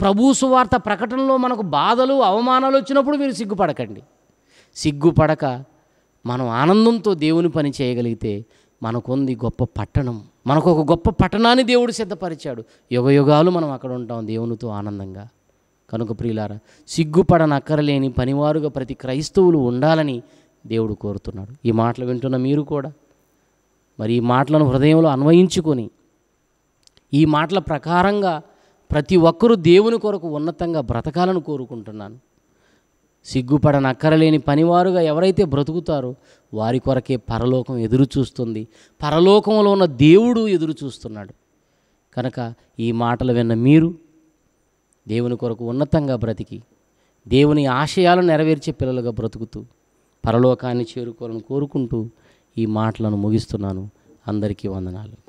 ప్రభు సువార్త ప్రకటనలో మనకు బాధలు అవమానాలు వచ్చినప్పుడు మీరు సిగ్గుపడకండి. సిగ్గుపడక మనం ఆనందంతో దేవుని పని చేయగలిగితే మనకుంది గొప్ప పట్టణం మనకు ఒక గొప్ప పట్టణాన్ని దేవుడు సిద్ధపరిచాడు. యుగ యుగాలు మనం అక్కడ ఉంటాం దేవునితో ఆనందంగా. కనుక ప్రియులారా సిగ్గుపడనక్కరలేని పనివారుగా ప్రతి క్రైస్తవులు ఉండాలని దేవుడు కోరుతున్నాడు. ఈ మాటలు వింటున్న మీరు కూడా మరి ఈ మాటలను హృదయంలో అన్వయించుకొని ఈ మాటల ప్రకారంగా ప్రతి ఒక్కరూ దేవుని కొరకు ఉన్నతంగా బ్రతకాలని కోరుకుంటున్నాను. సిగ్గుపడనక్కరలేని పనివారుగా ఎవరైతే బ్రతుకుతారో వారి కొరకే పరలోకం ఎదురు చూస్తుంది. పరలోకంలో ఉన్న దేవుడు ఎదురు చూస్తున్నాడు. కనుక ఈ మాటలు విన్న మీరు దేవుని కొరకు ఉన్నతంగా బ్రతికి దేవుని ఆశయాలను నెరవేర్చే పిల్లలుగా బ్రతుకుతూ పరలోకాన్ని చేరుకోవాలని కోరుకుంటూ ఈ మాటలను ముగిస్తున్నాను. అందరికీ వందనాలు.